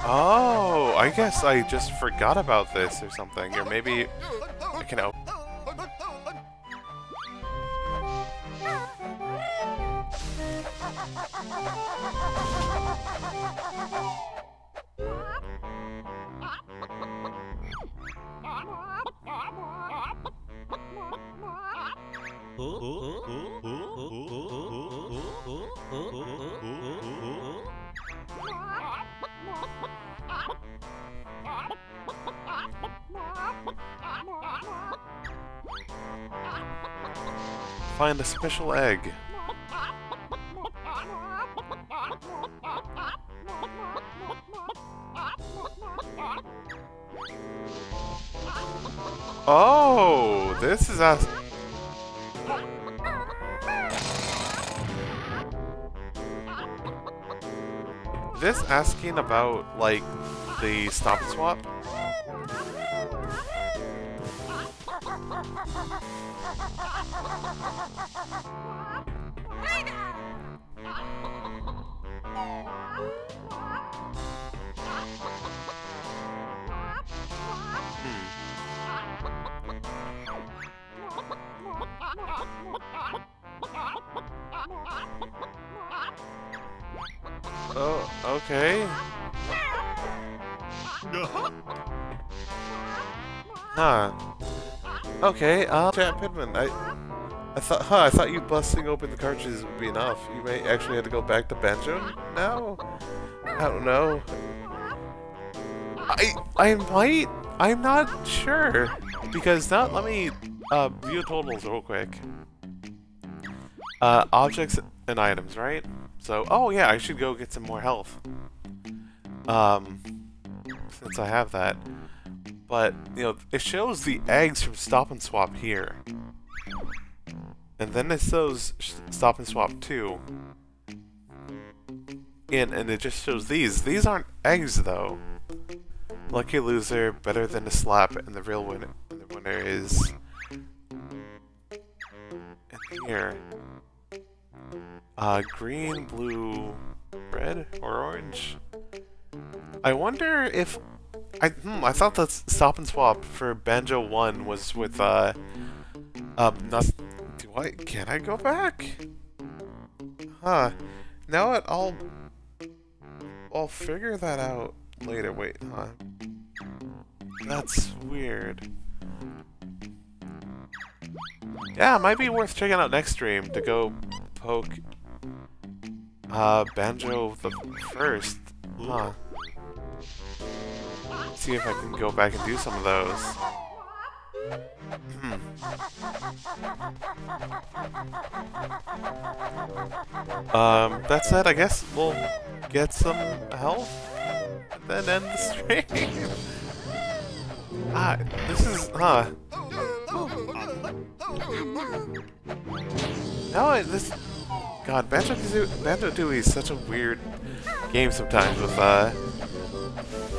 Oh, I guess I just forgot about this or something. Or maybe I can. Find a special egg. Oh, this is a... This asking about, like, the stop swap? I... I thought, huh, I thought you busting open the cartridges would be enough. You may actually have to go back to Banjo now? I don't know. I, I might, I'm not sure. Because now, let me uh, view totals real quick. Uh, objects and items, right? So, oh yeah, I should go get some more health. Um, since I have that. But, you know, it shows the eggs from Stop and Swap here. And then it shows Stop and Swap 2. And, and it just shows these. These aren't eggs, though. Lucky loser, better than a slap, and the real winner, the winner is... In here. Uh, green, blue, red, or orange? I wonder if... I hmm, I thought that Stop and Swap for Banjo 1 was with, uh... Um, not... I... Can I go back? Huh. Now it, I'll... I'll figure that out later. Wait, huh? That's weird. Yeah, might be worth checking out next stream to go poke uh, Banjo the first. Huh. See if I can go back and do some of those. Hmm. Um, that said, I guess we'll get some health and then end the stream. (laughs) ah, this is, huh. No, this, God, Banjo Banjo is such a weird game sometimes with uh,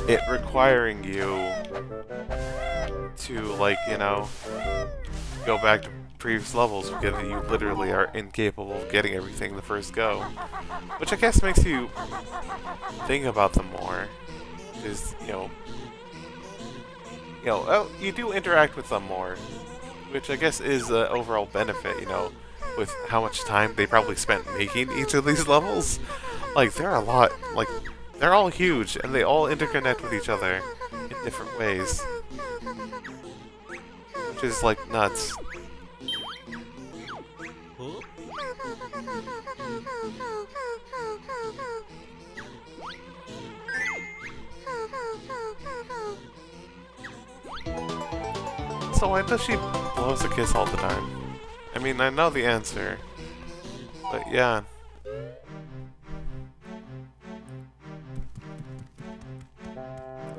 it requiring you to like you know go back to previous levels because you literally are incapable of getting everything the first go, which I guess makes you think about them more, Is, you know you know oh, you do interact with them more, which I guess is an overall benefit, you know with how much time they probably spent making each of these levels. Like, they're a lot, like, they're all huge, and they all interconnect with each other in different ways. Which is, like, nuts. So why does she blow us a kiss all the time? I mean, I know the answer. But yeah.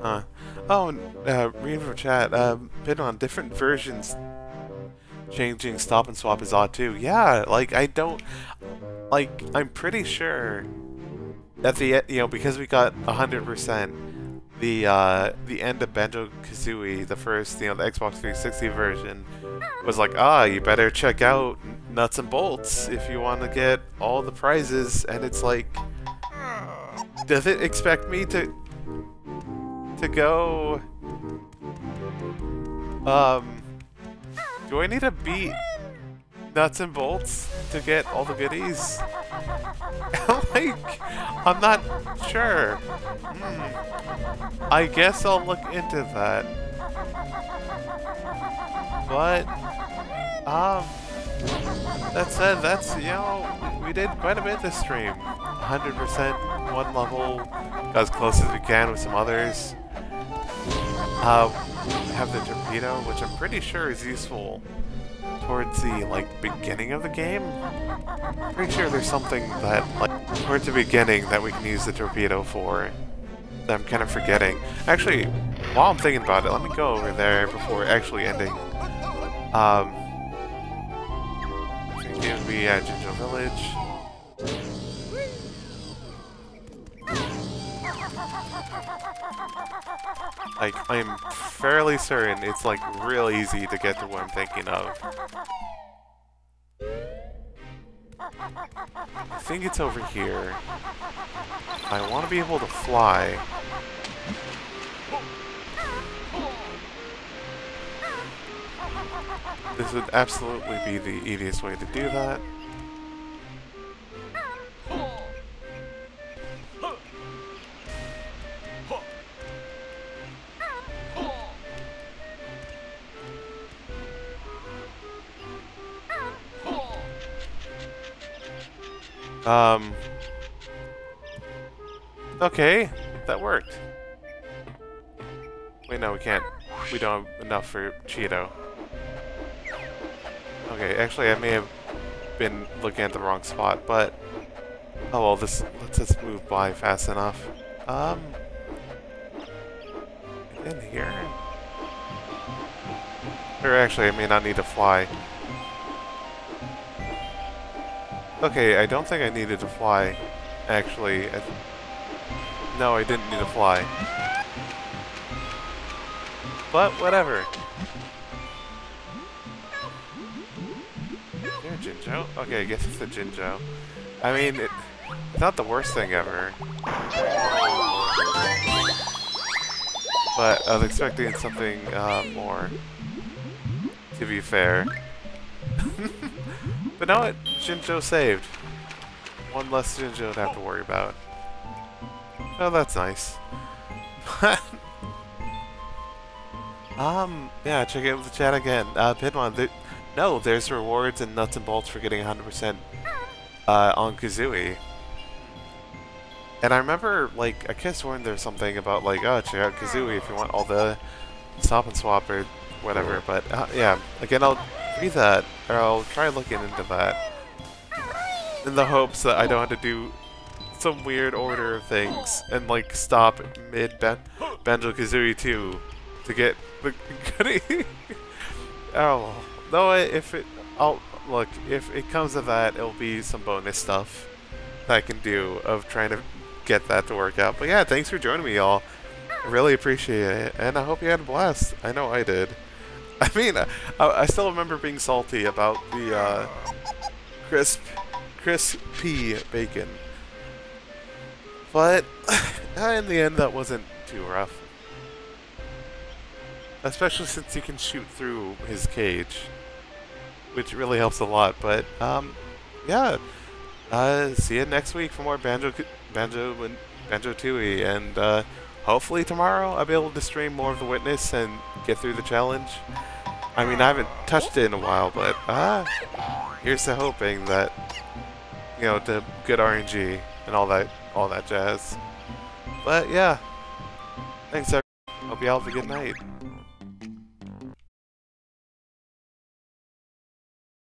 Huh. Oh, uh, reading from chat, uh, been on different versions. Changing stop and swap is odd too. Yeah, like, I don't... Like, I'm pretty sure at the, you know, because we got 100%, the, uh, the end of Banjo-Kazooie, the first, you know, the Xbox 360 version, was like, ah, you better check out Nuts and Bolts if you want to get all the prizes. And it's like, does it expect me to to go? Um, do I need to beat Nuts and Bolts to get all the goodies? (laughs) like, I'm not sure. Hmm. I guess I'll look into that. But um, that said, that's, you know, we did quite a bit this stream. 100% one level, got as close as we can with some others. Uh, have the torpedo, which I'm pretty sure is useful towards the, like, beginning of the game. Pretty sure there's something that, like, towards the beginning that we can use the torpedo for I'm kind of forgetting. Actually, while I'm thinking about it, let me go over there before actually ending. Um, give me at Jinjo Village. Like, I'm fairly certain it's like real easy to get to what I'm thinking of. I think it's over here. I want to be able to fly. This would absolutely be the easiest way to do that. Um. Okay, that worked. Wait, no, we can't. We don't have enough for Cheato. Okay, actually, I may have been looking at the wrong spot, but oh well. This lets us move by fast enough. Um, in here. Or actually, I may not need to fly. Okay, I don't think I needed to fly. Actually, I no, I didn't need to fly. But whatever. There, Jinjo. Okay, I guess it's the Jinjo. I mean, it, it's not the worst thing ever. But I was expecting something uh, more, to be fair. (laughs) but now it Jinjo saved. One less Jinjo to have to worry about. Oh, that's nice. (laughs) um, yeah, check it out with the chat again. Uh, Pinmon, th no, there's rewards and nuts and bolts for getting 100% uh, on Kazooie. And I remember, like, I have sworn there's something about, like, oh, check out Kazooie if you want all the stop and swap or whatever. But, uh, yeah, again, I'll read that, or I'll try looking into that. In the hopes that I don't have to do some weird order of things and, like, stop mid -ban Banjo-Kazooie 2 to get the goodie. (laughs) oh, no, if it... I'll... Look, if it comes to that, it'll be some bonus stuff that I can do of trying to get that to work out. But yeah, thanks for joining me, y'all. Really appreciate it, and I hope you had a blast. I know I did. (laughs) I mean, I, I still remember being salty about the uh, crisp, crispy bacon. But (laughs) in the end, that wasn't too rough. Especially since you can shoot through his cage which really helps a lot. But um, yeah, uh, see you next week for more Banjo Banjo Banjo Tooie, and uh, hopefully tomorrow I'll be able to stream more of the Witness and get through the challenge. I mean, I haven't touched it in a while, but uh, here's to hoping that you know the good RNG and all that all that jazz. But yeah, thanks. Everyone. Hope you all have a good night.